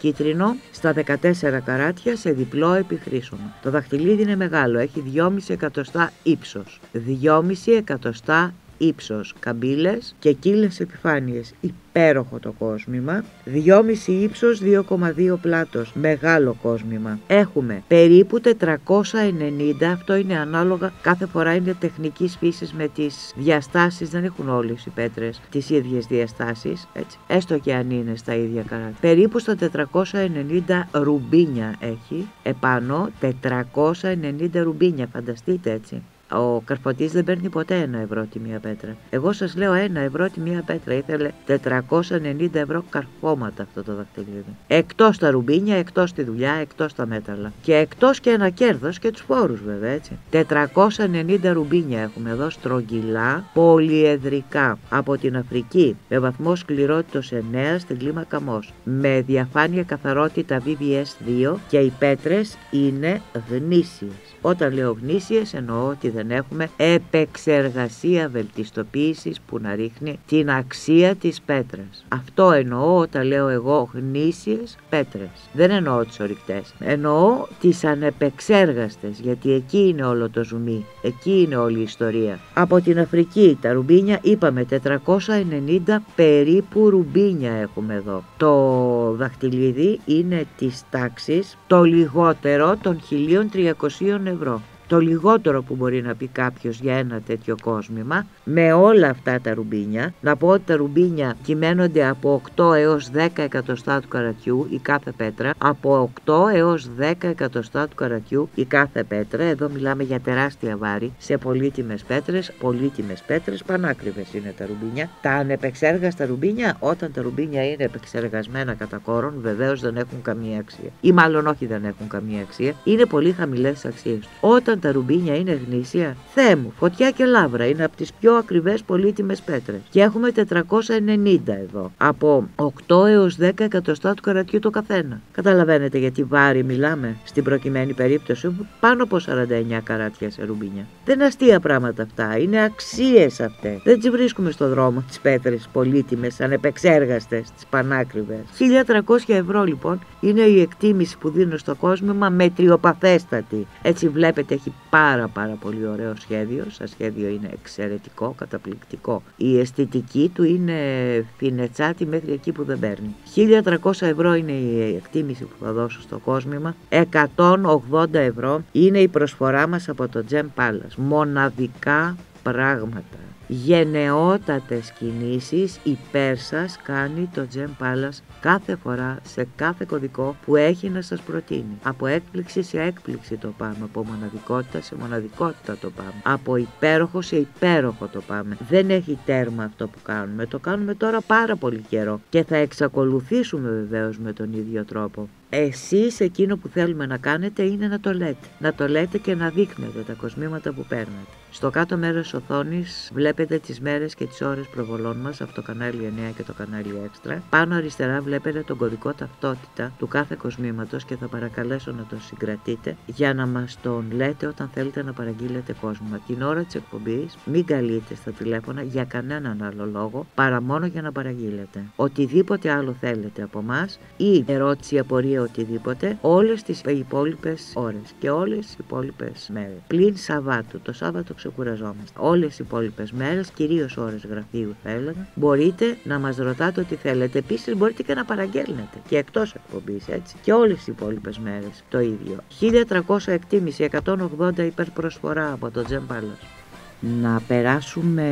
κίτρινο στα 14 καράτια σε διπλό επιχρήσωμα. Το δαχτυλίδι είναι μεγάλο, έχει 2,5 εκατοστά ύψος. 2,5 εκατοστά ύψος καμπύλες και κύλες επιφάνειες. Υπέροχο το κόσμημα. 2,5 ύψος, 2,2 πλάτος. Μεγάλο κόσμημα. Έχουμε περίπου 490, αυτό είναι ανάλογα, κάθε φορά είναι τεχνικής φύσης με τις διαστάσεις, δεν έχουν όλες οι πέτρες τις ίδιες διαστάσεις, έτσι. έστω και αν είναι στα ίδια καράτια. Περίπου στα 490 ρουμπίνια έχει, επάνω 490 ρουμπίνια, φανταστείτε έτσι. Ο καρφωτής δεν παίρνει ποτέ ένα ευρώ τη μία πέτρα. Εγώ σας λέω ένα ευρώ τη μία πέτρα. Ήθελε 490 ευρώ καρφώματα αυτό το δαχτυλίδι. Εκτός τα ρουμπίνια, εκτός τη δουλειά, εκτός τα μέταλλα. Και εκτός και ένα κέρδος και τους φόρου βέβαια έτσι. 490 ρουμπίνια έχουμε εδώ στρογγυλά, πολυεδρικά από την Αφρική με βαθμό σκληρότητος 9 στην κλίμακα ΜΟΣ. Με διαφάνεια καθαρότητα VVS2 και οι πέτρες είναι γνήσιες. Όταν λέω γνήσιες εννοώ ότι δεν έχουμε επεξεργασία βελτιστοποίησης που να ρίχνει την αξία της πέτρας. Αυτό εννοώ όταν λέω εγώ γνήσιες πέτρες. Δεν εννοώ τις ορυκτές. Εννοώ τις ανεπεξέργαστες γιατί εκεί είναι όλο το ζουμί. Εκεί είναι όλη η ιστορία. Από την Αφρική τα ρουμπίνια είπαμε 490 περίπου ρουμπίνια έχουμε εδώ. Το δαχτυλίδι είναι της τάξης το λιγότερο των 1300 ευρώ το λιγότερο που μπορεί να πει κάποιος για ένα τέτοιο κόσμημα με όλα αυτά τα ρουμπίνια. Να πω ότι τα ρουμπίνια κυμαίνονται από 8 έως 10 εκατοστά του καρατιού η κάθε πέτρα, από 8 έως 10 εκατοστά του καρατιού η κάθε πέτρα. Εδώ μιλάμε για τεράστια βάρη σε πολύτιμες πέτρες, πολύτιμες πέτρες, πανάκριβες είναι τα ρουμπίνια. Τα ανεπεξέργαστα ρουμπίνια, όταν τα ρουμπίνια είναι επεξεργασμένα κατά κόρον, βεβαίως δεν έχουν καμία αξία. Ή μάλλον όχι δεν έχουν καμία αξία, είναι πολύ χαμηλές αξίες Όταν τα ρουμπίνια είναι γνήσια. Θεέ μου, φωτιά και λάβρα είναι από τις πιο ακριβές πολύτιμες πέτρες. Και έχουμε 490 εδώ. Από 8 έως 10 εκατοστά του καρατιού το καθένα. Καταλαβαίνετε γιατί βάρη μιλάμε στην προκειμένη περίπτωση πάνω από 49 καράτια σε ρουμπίνια. Δεν είναι αστεία πράγματα αυτά. Είναι αξίες αυτές. Δεν τις βρίσκουμε στο δρόμο τις πέτρες πολύτιμες, ανεπεξέργαστες, τις πανάκριβες. 1300 ευρώ λοιπόν είναι η εκτίμηση που δίνω στο κόσμο, μα μετριοπαθέστατη. Έτσι βλέπετε έχει πάρα πάρα πολύ ωραίο σχέδιο. Σα σχέδιο είναι εξαιρετικό, καταπληκτικό. Η αισθητική του είναι φινετσάτη μέχρι εκεί που δεν παίρνει. 1300 ευρώ είναι η εκτίμηση που θα δώσω στο κόσμημα. 180 ευρώ είναι η προσφορά μας από το Gem Palace. Μοναδικά πράγματα γενναιότατες κινήσεις υπέρ σας κάνει το Gem Palace κάθε φορά σε κάθε κωδικό που έχει να σας προτείνει. Από έκπληξη σε έκπληξη το πάμε, από μοναδικότητα σε μοναδικότητα το πάμε, από υπέροχο σε υπέροχο το πάμε. Δεν έχει τέρμα αυτό που κάνουμε, το κάνουμε τώρα πάρα πολύ καιρό και θα εξακολουθήσουμε βεβαίως με τον ίδιο τρόπο. Εσείς εκείνο που θέλουμε να κάνετε είναι να το λέτε. Να το λέτε και να δείχνετε τα κοσμήματα που παίρνετε. Στο κάτω μέρος της οθόνης βλέπετε τις μέρες και τις ώρες προβολών μας από το κανάλι 9 και το κανάλι Extra. Πάνω αριστερά βλέπετε τον κωδικό ταυτότητα του κάθε κοσμήματος και θα παρακαλέσω να το συγκρατείτε για να μας τον λέτε όταν θέλετε να παραγγείλετε κόσμημα. Την ώρα της εκπομπής μην καλείτε στα τηλέφωνα για κανέναν άλλο λόγο παρά μόνο για να παραγγείλετε. Οτιδήποτε άλλο θέλετε από εμά ή ερώτηση, απορία, οτιδήποτε, όλες τις υπόλοιπες ώρες και όλες τις υπόλοιπες μέρες. Πλην Σαββάτου, το Σάββατο ξεκουραζόμαστε. Όλες οι υπόλοιπες μέρες, κυρίως ώρες γραφείου θα έλεγα, μπορείτε να μας ρωτάτε ό,τι θέλετε. Επίσης μπορείτε και να παραγγέλνετε και εκτός εκπομπής έτσι και όλες οι υπόλοιπες μέρες το ίδιο. 1300 εκτίμηση, 180 υπερπροσφορά από το Τζεν να περάσουμε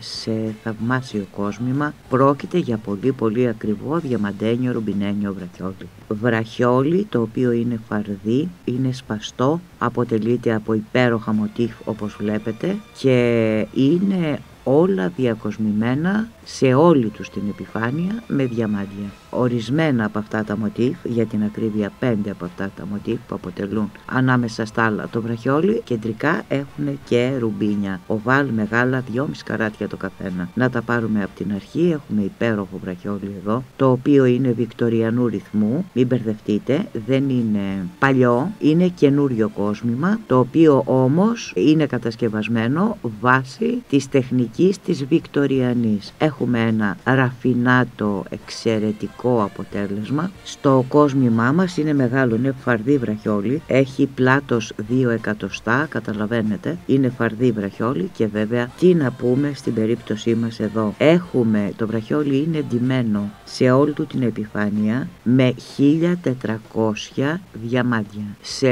σε θαυμάσιο κόσμημα. Πρόκειται για πολύ πολύ ακριβό διαμαντένιο ρουμπινένιο βραχιόλι. Βραχιόλι το οποίο είναι φαρδί, είναι σπαστό, αποτελείται από υπέροχα μοτίφ όπως βλέπετε και είναι όλα διακοσμημένα σε όλη τους την επιφάνεια με διαμάντια. Ορισμένα από αυτά τα μοτίφ, για την ακρίβεια πέντε από αυτά τα μοτίφ που αποτελούν ανάμεσα στα άλλα το βραχιόλι, κεντρικά έχουν και ρουμπίνια. Οβάλ μεγάλα, δυόμιση καράτια το καθένα. Να τα πάρουμε από την αρχή, έχουμε υπέροχο βραχιόλι εδώ, το οποίο είναι βικτοριανού ρυθμού, μην μπερδευτείτε, δεν είναι παλιό, είναι καινούριο κόσμημα, το οποίο όμως είναι κατασκευασμένο βάσει της τεχνικής της βικτοριανής έχουμε ένα ραφινάτο εξαιρετικό αποτέλεσμα. Στο κόσμημά μας είναι μεγάλο, είναι φαρδί βραχιόλι, έχει πλάτος 2 εκατοστά, καταλαβαίνετε, είναι φαρδί βραχιόλι και βέβαια τι να πούμε στην περίπτωσή μας εδώ. Έχουμε, το βραχιόλι είναι ντυμένο σε όλη του την επιφάνεια με 1400 διαμάντια. Σε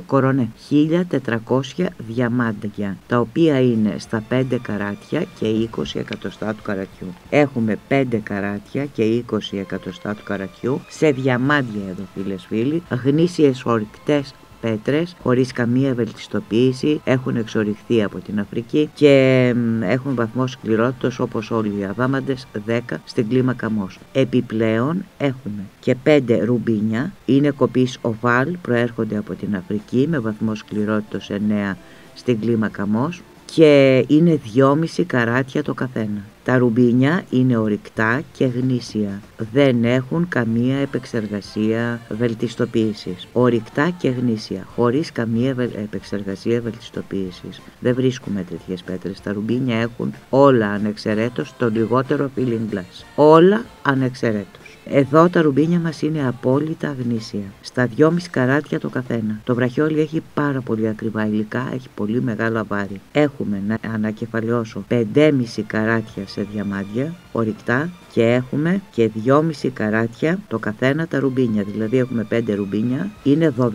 κορονέ, 1400 διαμάντια, τα οποία είναι στα 5 καράτια και 20 εκατοστά του καρατιού. Έχουμε 5 καράτια και 20 εκατοστά του καρατιού σε διαμάντια εδώ φίλες φίλοι, γνήσιες ορυκτές πέτρες χωρίς καμία βελτιστοποίηση έχουν εξοριχθεί από την Αφρική και έχουν βαθμό σκληρότητας όπως όλοι οι αδάμαντες 10 στην κλίμακα Μόσου. Επιπλέον έχουμε και 5 ρουμπίνια, είναι κοπής οβάλ, προέρχονται από την Αφρική με βαθμό σκληρότητας 9 στην κλίμακα Μόσου και είναι 2,5 καράτια το καθένα. Τα ρουμπίνια είναι ορυκτά και γνήσια. Δεν έχουν καμία επεξεργασία βελτιστοποίησης. Ορυκτά και γνήσια, χωρίς καμία επεξεργασία βελτιστοποίησης. Δεν βρίσκουμε τέτοιες πέτρες. Τα ρουμπίνια έχουν όλα ανεξαιρέτως το λιγότερο feeling glass. Όλα ανεξαιρέτως. Εδώ τα ρουμπίνια μας είναι απόλυτα γνήσια, στα 2,5 καράτια το καθένα. Το βραχιόλι έχει πάρα πολύ ακριβά υλικά, έχει πολύ μεγάλα βάρη. Έχουμε να ανακεφαλαιώσω 5,5 καράτια σε διαμάντια, ορυκτά, και έχουμε και 2,5 καράτια το καθένα τα ρουμπίνια. Δηλαδή έχουμε 5 ρουμπίνια, είναι 12,5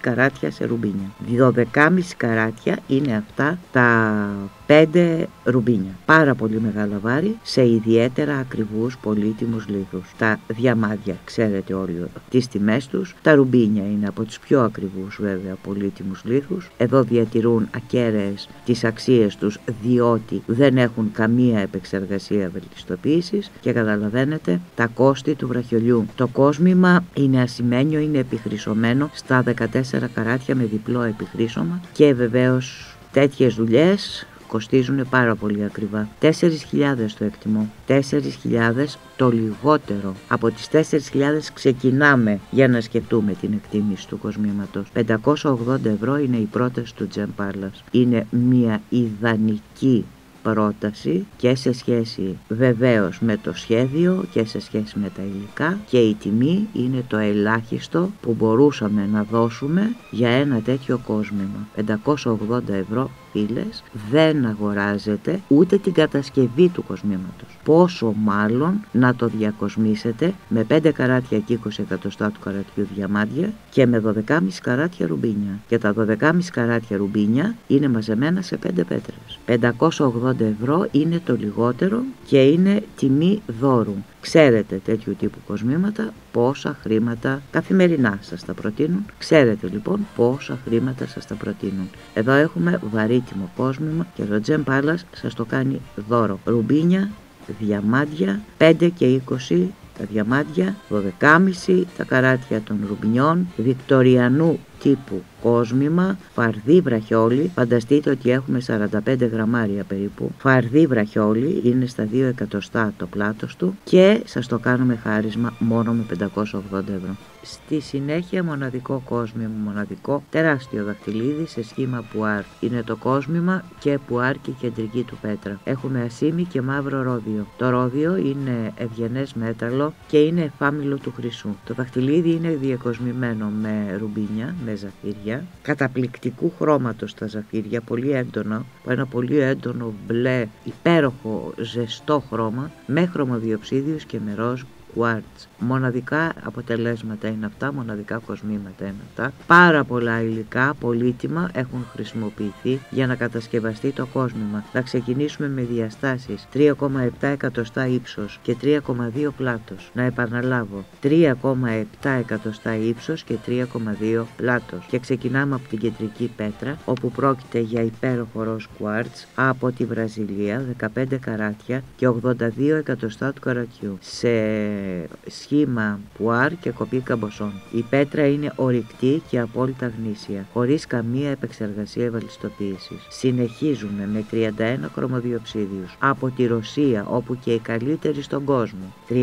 καράτια σε ρουμπίνια. 12,5 καράτια είναι αυτά τα 5 ρουμπίνια. Πάρα πολύ μεγάλα βάρη σε ιδιαίτερα ακριβούς πολύτιμους λίθους. Τα διαμάδια ξέρετε όλοι τις τιμές τους. Τα ρουμπίνια είναι από τους πιο ακριβούς βέβαια πολύτιμους λίθους. Εδώ διατηρούν ακέραιες τις αξίες τους διότι δεν έχουν καμία επεξεργασία βελτιστοποίησης και καταλαβαίνετε τα κόστη του βραχιολιού. Το κόσμημα είναι ασημένιο, είναι επιχρυσωμένο στα 14 καράτια με διπλό επιχρήσωμα και βεβαίως τέτοιες δουλειές κοστίζουν πάρα πολύ ακριβά. 4.000 το εκτιμώ. 4.000 το λιγότερο. Από τις 4.000 ξεκινάμε για να σκεφτούμε την εκτίμηση του κοσμήματος. 580 ευρώ είναι η πρόταση του Τζεμ Είναι μια ιδανική πρόταση και σε σχέση βεβαίως με το σχέδιο και σε σχέση με τα υλικά και η τιμή είναι το ελάχιστο που μπορούσαμε να δώσουμε για ένα τέτοιο κόσμημα. 580 ευρώ φίλες δεν αγοράζετε ούτε την κατασκευή του κοσμήματος. Πόσο μάλλον να το διακοσμήσετε με 5 καράτια και 20 εκατοστά του καρατιού διαμάντια και με 12,5 καράτια ρουμπίνια. Και τα 12,5 καράτια ρουμπίνια είναι μαζεμένα σε 5 πέτρες. 580 ευρώ είναι το λιγότερο και είναι τιμή δώρου. Ξέρετε τέτοιου τύπου κοσμήματα πόσα χρήματα καθημερινά σας τα προτείνουν. Ξέρετε λοιπόν πόσα χρήματα σας τα προτείνουν. Εδώ έχουμε βαρύτιμο κόσμημα και το Τζεμ Palace σας το κάνει δώρο. Ρουμπίνια, διαμάντια, 5 και 20 τα διαμάντια, 12,5 τα καράτια των ρουμπινιών, βικτοριανού τύπου κόσμημα, φαρδί βραχιόλι, φανταστείτε ότι έχουμε 45 γραμμάρια περίπου, φαρδί βραχιόλι, είναι στα 2 εκατοστά το πλάτος του και σας το κάνουμε χάρισμα μόνο με 580 ευρώ. Στη συνέχεια μοναδικό κόσμημα, μοναδικό τεράστιο δαχτυλίδι σε σχήμα πουάρ. Είναι το κόσμημα και πουάρ και κεντρική του πέτρα. Έχουμε ασίμι και μαύρο ρόδιο. Το ρόδιο είναι ευγενές μέταλλο και είναι εφάμιλο του χρυσού. Το δαχτυλίδι είναι διακοσμημένο με ρουμπίνια, με ζαφύρια, καταπληκτικού χρώματος τα ζαφύρια, πολύ έντονα, ένα πολύ έντονο μπλε, υπέροχο ζεστό χρώμα, με χρωμοδιοψίδιους και με ροζ quartz. Μοναδικά αποτελέσματα είναι αυτά, μοναδικά κοσμήματα είναι αυτά. Πάρα πολλά υλικά πολύτιμα έχουν χρησιμοποιηθεί για να κατασκευαστεί το κόσμημα. Θα ξεκινήσουμε με διαστάσεις 3,7 εκατοστά ύψος και 3,2 πλάτος. Να επαναλάβω, 3,7 εκατοστά ύψος και 3,2 πλάτος. Και ξεκινάμε από την κεντρική πέτρα, όπου πρόκειται για υπέροχο ροζ quartz από τη Βραζιλία, 15 καράτια και 82 εκατοστά του καρατιού. Σε σχήμα πουάρ και κοπή καμποσών. Η πέτρα είναι ορυκτή και απόλυτα γνήσια, χωρίς καμία επεξεργασία ευαλιστοποίησης. Συνεχίζουμε με 31 χρωμοδιοψίδιους από τη Ρωσία όπου και οι καλύτεροι στον κόσμο. 31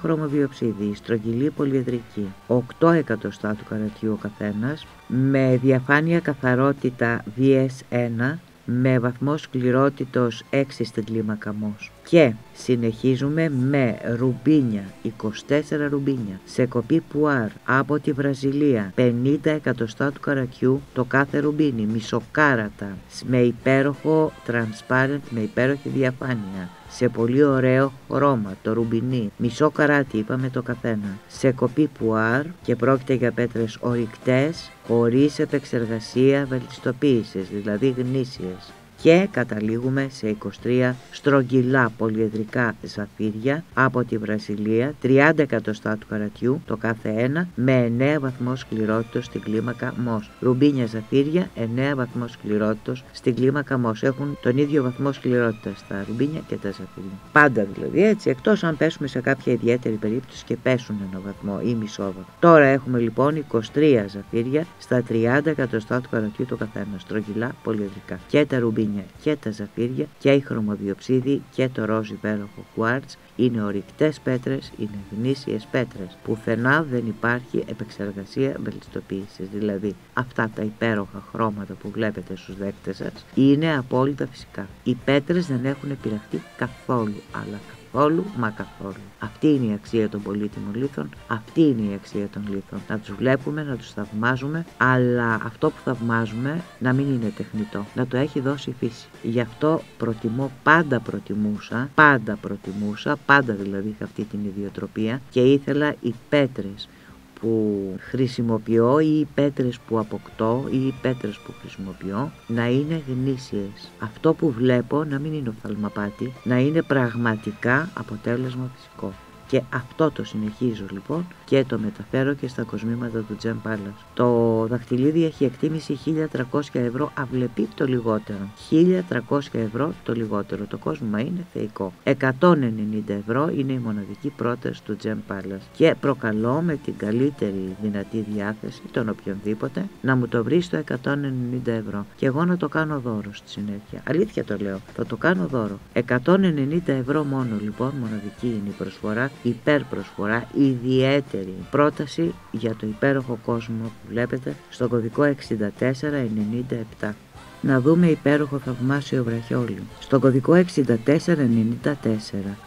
χρωμοδιοψίδιοι, στρογγυλή πολυεδρική, 8 εκατοστά του καρατιού ο καθένας, με διαφάνεια καθαρότητα VS1 με βαθμό σκληρότητος 6 στην κλίμακα ΜΟΣ. Και συνεχίζουμε με ρουμπίνια, 24 ρουμπίνια, σε κοπή πουάρ από τη Βραζιλία, 50 εκατοστά του καρακιού το κάθε ρουμπίνι, μισοκάρατα, με υπέροχο transparent, με υπέροχη διαφάνεια. Σε πολύ ωραίο χρώμα, το ρουμπινί, μισό καράτι είπαμε το καθένα, σε κοπή πουάρ και πρόκειται για πέτρες ορυκτές, χωρίς επεξεργασία βελτιστοποίησης, δηλαδή γνήσιες και καταλήγουμε σε 23 στρογγυλά πολυεδρικά ζαφύρια από τη Βραζιλία, 30 εκατοστά του καρατιού το κάθε ένα με 9 βαθμό σκληρότητος στην κλίμακα ΜΟΣ. Ρουμπίνια ζαφύρια 9 βαθμό σκληρότητος στην κλίμακα ΜΟΣ. Έχουν τον ίδιο βαθμό σκληρότητα τα ρουμπίνια και τα ζαφύρια. Πάντα δηλαδή έτσι, εκτός αν πέσουμε σε κάποια ιδιαίτερη περίπτωση και πέσουν ένα βαθμό ή μισό βαθμό. Τώρα έχουμε λοιπόν 23 ζαφύρια στα 30 εκατοστά του καρατιού το καθένα, στρογγυλά πολυεδρικά. Και τα ρουμπίνια και τα ζαφύρια και η χρωμοδιοψίδη και το ροζ υπέροχο κουάρτς είναι ορυκτές πέτρες, είναι γνήσιες πέτρες. Πουθενά δεν υπάρχει επεξεργασία βελτιστοποίησης. Δηλαδή αυτά τα υπέροχα χρώματα που βλέπετε στους δέκτες σας είναι απόλυτα φυσικά. Οι πέτρες δεν έχουν επηρεαχτεί καθόλου, αλλά καθόλου μα καθόλου. Αυτή είναι η αξία των πολύτιμων λίθων, αυτή είναι η αξία των λίθων. Να τους βλέπουμε, να τους θαυμάζουμε, αλλά αυτό που θαυμάζουμε να μην είναι τεχνητό, να το έχει δώσει η φύση. Γι' αυτό προτιμώ, πάντα προτιμούσα, πάντα προτιμούσα, πάντα δηλαδή είχα αυτή την ιδιοτροπία και ήθελα οι πέτρες που χρησιμοποιώ ή οι πέτρες που αποκτώ ή οι πέτρες που χρησιμοποιώ να είναι γνήσιες. Αυτό που βλέπω να μην είναι οφθαλμαπάτι, να είναι πραγματικά αποτέλεσμα φυσικό. Και αυτό το συνεχίζω λοιπόν και το μεταφέρω και στα κοσμήματα του Τζεμ Palace. Το δαχτυλίδι έχει εκτίμηση 1300 ευρώ αυλεπή το λιγότερο. 1300 ευρώ το λιγότερο. Το κόσμημα είναι θεϊκό. 190 ευρώ είναι η μοναδική πρόταση του Τζεμ Palace. Και προκαλώ με την καλύτερη δυνατή διάθεση τον οποιονδήποτε να μου το βρει στο 190 ευρώ. Και εγώ να το κάνω δώρο στη συνέχεια. Αλήθεια το λέω. Θα το κάνω δώρο. 190 ευρώ μόνο λοιπόν μοναδική είναι η προσφορά υπερπροσφορά, ιδιαίτερη πρόταση για το υπέροχο κόσμο που βλέπετε στο κωδικό 6497. Να δούμε υπέροχο θαυμάσιο βραχιόλι. Στο κωδικό 6494,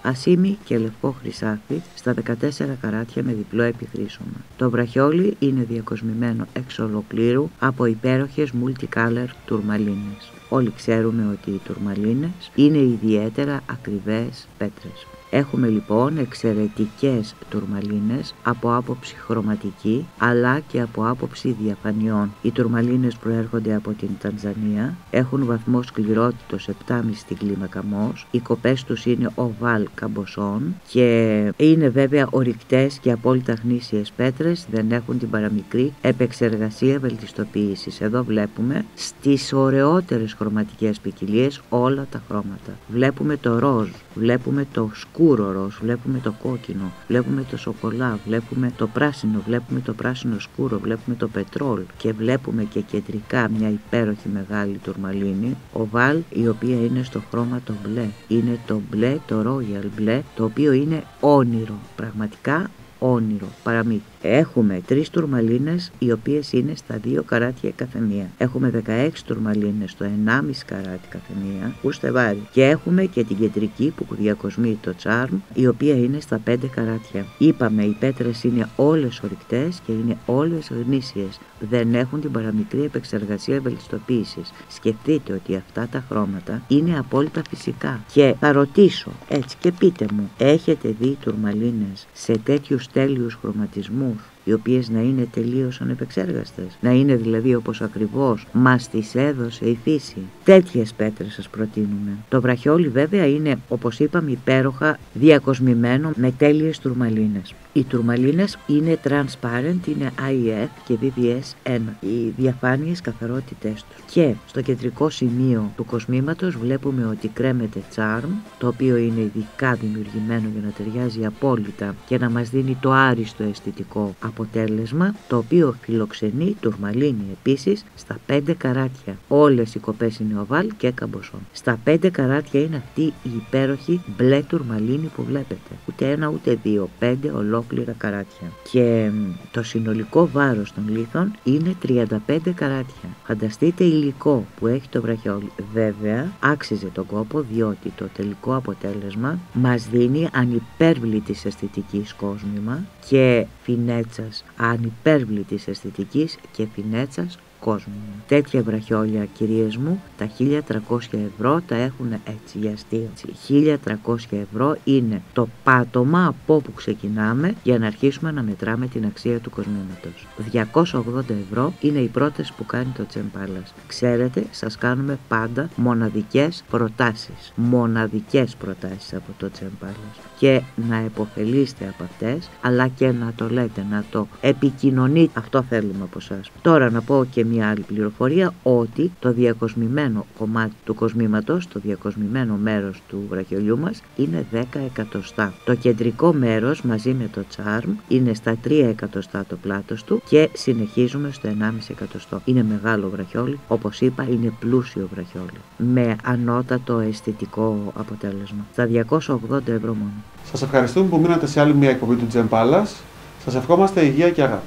ασίμι και λευκό χρυσάφι στα 14 καράτια με διπλό επιχρήσωμα. Το βραχιόλι είναι διακοσμημένο εξ ολοκλήρου από υπέροχες multicolor τουρμαλίνες. Όλοι ξέρουμε ότι οι τουρμαλίνες είναι ιδιαίτερα ακριβές πέτρες. Έχουμε λοιπόν εξαιρετικές τουρμαλίνες από άποψη χρωματική αλλά και από άποψη διαφανειών. Οι τουρμαλίνες προέρχονται από την Τανζανία, έχουν βαθμό σκληρότητος 7,5 στην κλίμακα ΜΟΣ, οι κοπές τους είναι οβάλ καμποσών και είναι βέβαια ορυκτές και απόλυτα γνήσιες πέτρες, δεν έχουν την παραμικρή επεξεργασία βελτιστοποίησης. Εδώ βλέπουμε στις ωραιότερες χρωματικές ποικιλίες όλα τα χρώματα. Βλέπουμε το ροζ, βλέπουμε το σκου σκούρο ροζ, βλέπουμε το κόκκινο, βλέπουμε το σοκολά, βλέπουμε το πράσινο, βλέπουμε το πράσινο σκούρο, βλέπουμε το πετρόλ και βλέπουμε και κεντρικά μια υπέροχη μεγάλη τουρμαλίνη, οβάλ η οποία είναι στο χρώμα το μπλε. Είναι το μπλε, το royal μπλε, το οποίο είναι όνειρο, πραγματικά όνειρο, παραμύθι. Έχουμε τρεις τουρμαλίνες οι οποίες είναι στα 2 καράτια καθεμία. Έχουμε 16 τουρμαλίνες στο 1,5 καράτι καθεμία, ουστεβάρι. Και έχουμε και την κεντρική που διακοσμεί το τσάρμ, η οποία είναι στα 5 καράτια. Είπαμε, οι πέτρες είναι όλες ορυκτές και είναι όλες γνήσιες. Δεν έχουν την παραμικρή επεξεργασία βελτιστοποίηση. Σκεφτείτε ότι αυτά τα χρώματα είναι απόλυτα φυσικά. Και θα ρωτήσω, έτσι και πείτε μου, έχετε δει τουρμαλίνες σε τέτοιους τέλειους χρωματισμούς οι οποίες να είναι τελείως ανεπεξέργαστες, να είναι δηλαδή όπως ακριβώς μας τις έδωσε η φύση. Τέτοιες πέτρες σας προτείνουμε. Το βραχιόλι βέβαια είναι όπως είπαμε υπέροχα διακοσμημένο με τέλειες τουρμαλίνες. Οι τουρμαλίνες είναι transparent, είναι IEF και VVS 1. Οι διαφάνειες καθαρότητές τους. Και στο κεντρικό σημείο του κοσμήματος βλέπουμε ότι κρέμεται charm, το οποίο είναι ειδικά δημιουργημένο για να ταιριάζει απόλυτα και να μας δίνει το άριστο αισθητικό αποτέλεσμα, το οποίο φιλοξενεί τουρμαλίνη επίσης στα 5 καράτια. Όλες οι κοπές είναι οβάλ και καμποσό. Στα 5 καράτια είναι αυτή η υπέροχη μπλε τουρμαλίνη που βλέπετε. Ούτε ένα ούτε δύο, πέντε ολόκληρα ολόκληρα καράτια. Και το συνολικό βάρος των λίθων είναι 35 καράτια. Φανταστείτε υλικό που έχει το βραχιόλι. Βέβαια, άξιζε τον κόπο διότι το τελικό αποτέλεσμα μας δίνει ανυπέρβλητης αισθητικής κόσμημα και φινέτσας, ανυπέρβλητης αισθητικής και φινέτσας κόσμου. Τέτοια βραχιόλια κυρίες μου τα 1300 ευρώ τα έχουν έτσι για αστείο. 1300 ευρώ είναι το πάτωμα από όπου ξεκινάμε για να αρχίσουμε να μετράμε την αξία του κοσμήματος. 280 ευρώ είναι οι πρώτες που κάνει το Τσεμπάλας. Ξέρετε, σας κάνουμε πάντα μοναδικές προτάσεις. Μοναδικές προτάσεις από το Τσεμπάλας. Και να επωφελείστε από αυτές, αλλά και να το λέτε, να το επικοινωνείτε. Αυτό θέλουμε από εσά. Τώρα να πω και μια άλλη πληροφορία ότι το διακοσμημένο κομμάτι του κοσμήματος, το διακοσμημένο μέρος του βραχιολιού μας είναι 10 εκατοστά. Το κεντρικό μέρος μαζί με το τσάρμ είναι στα 3 εκατοστά το πλάτος του και συνεχίζουμε στο 1,5 εκατοστό. Είναι μεγάλο βραχιόλι, όπως είπα είναι πλούσιο βραχιόλι με ανώτατο αισθητικό αποτέλεσμα. Στα 280 ευρώ μόνο. Σας ευχαριστούμε που μείνατε σε άλλη μια εκπομπή του Τζεμπάλας. Σας ευχόμαστε υγεία και αγάπη.